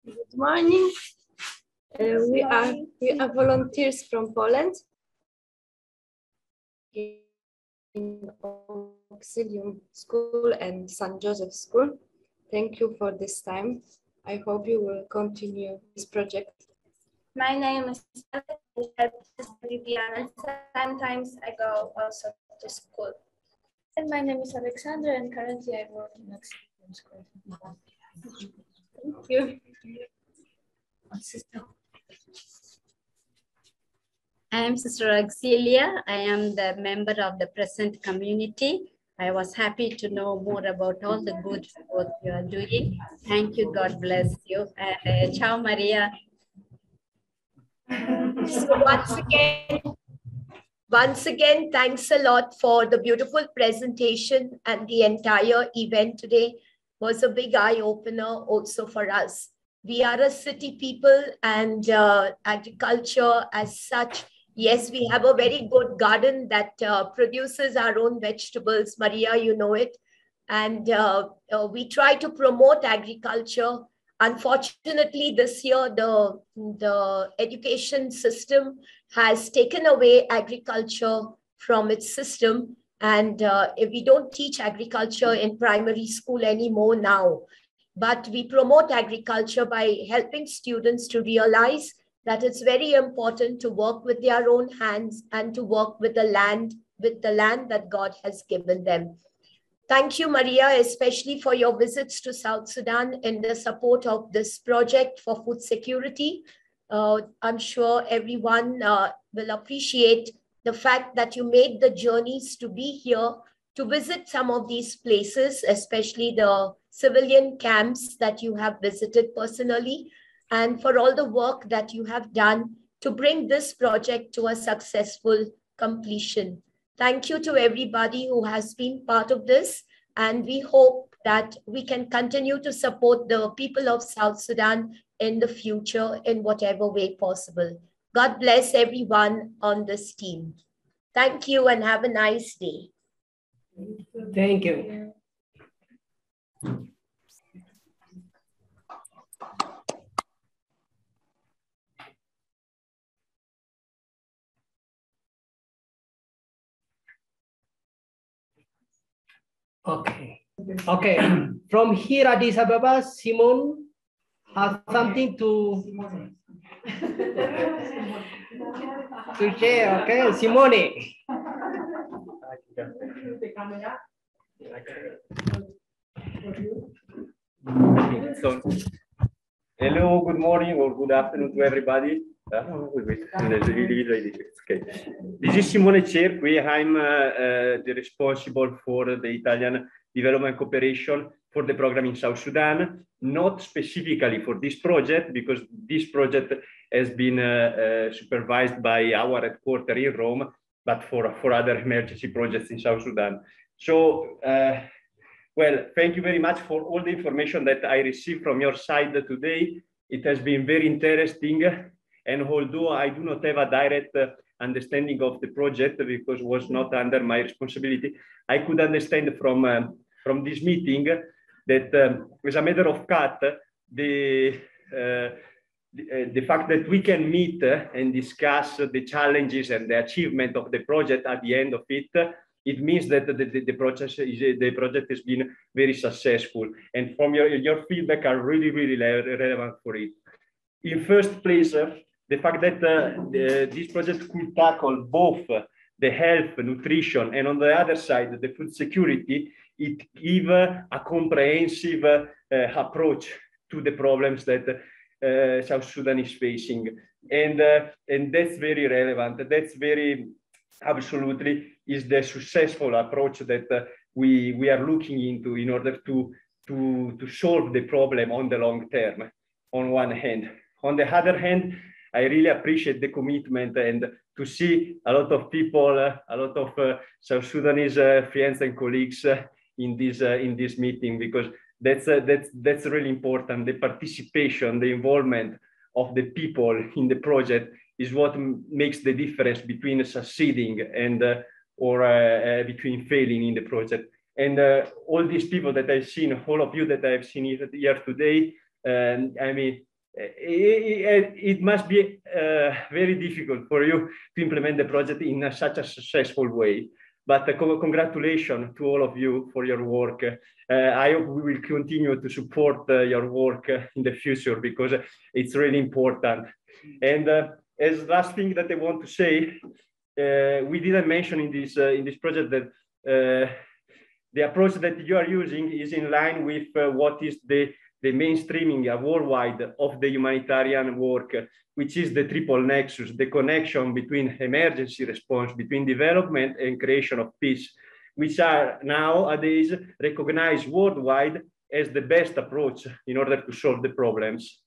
Good morning. Uh, we are we are volunteers from Poland in Auxilium School and St. Joseph School. Thank you for this time. I hope you will continue this project. My name is Sometimes I go also to school. And my name is Alexandra and currently I work in Auxilium School. Thank you. I am Sister Auxilia. I am the member of the present community. I was happy to know more about all the good work you are doing. Thank you. God bless you. And uh, ciao, Maria. So once again, once again, thanks a lot for the beautiful presentation and the entire event today was a big eye opener also for us. We are a city people and uh, agriculture as such Yes, we have a very good garden that uh, produces our own vegetables. Maria, you know it. And uh, uh, we try to promote agriculture. Unfortunately, this year, the, the education system has taken away agriculture from its system. And uh, we don't teach agriculture in primary school anymore now, but we promote agriculture by helping students to realize that it's very important to work with their own hands and to work with the land, with the land that God has given them. Thank you, Maria, especially for your visits to South Sudan in the support of this project for food security. Uh, I'm sure everyone uh, will appreciate the fact that you made the journeys to be here to visit some of these places, especially the civilian camps that you have visited personally and for all the work that you have done to bring this project to a successful completion. Thank you to everybody who has been part of this. And we hope that we can continue to support the people of South Sudan in the future in whatever way possible. God bless everyone on this team. Thank you and have a nice day. Thank you. Okay. Okay. From here, Addis Ababa, Simon has something to to share. Okay, Simone. So, hello, good morning or good afternoon to everybody. Uh, wait, wait. Okay. This is Simone Cerqui. I'm uh, uh, the responsible for the Italian development cooperation for the program in South Sudan, not specifically for this project, because this project has been uh, uh, supervised by our headquarters in Rome, but for, for other emergency projects in South Sudan. So, uh, well, thank you very much for all the information that I received from your side today. It has been very interesting. And although I do not have a direct uh, understanding of the project because it was not under my responsibility, I could understand from, uh, from this meeting that um, as a matter of fact, the, uh, the, the, fact that we can meet and discuss the challenges and the achievement of the project at the end of it it means that the, the, the process is the project has been very successful. And from your, your feedback are really, really relevant for it. In first place, uh, the fact that uh, the, this project could tackle both the health, nutrition, and on the other side, the food security, it give a comprehensive uh, approach to the problems that uh, South Sudan is facing. And, uh, and that's very relevant. That's very, absolutely, is the successful approach that we, we are looking into in order to, to, to solve the problem on the long term, on one hand. On the other hand, I really appreciate the commitment and to see a lot of people, uh, a lot of uh, South Sudanese uh, friends and colleagues in this uh, in this meeting because that's uh, that's that's really important. The participation, the involvement of the people in the project is what makes the difference between succeeding and uh, or between failing in the project. And all these people that I've seen, all of you that I've seen here today, and I mean, it, it, must be uh, very difficult for you to implement the project in a, such a successful way. But uh, congratulations to all of you for your work. Uh, I hope we will continue to support uh, your work in the future because it's really important. And uh, as last thing that I want to say, uh, we didn't mention in this in this project that the approach that you are using is in line with what is the the mainstreaming worldwide of the humanitarian work, which is the triple nexus, the connection between emergency response, between development and creation of peace, which are nowadays recognized worldwide as the best approach in order to solve the problems.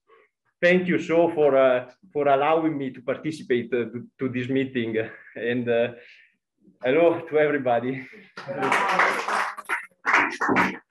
Thank you so for, uh, for allowing me to participate uh, to, to, this meeting and uh, hello to everybody.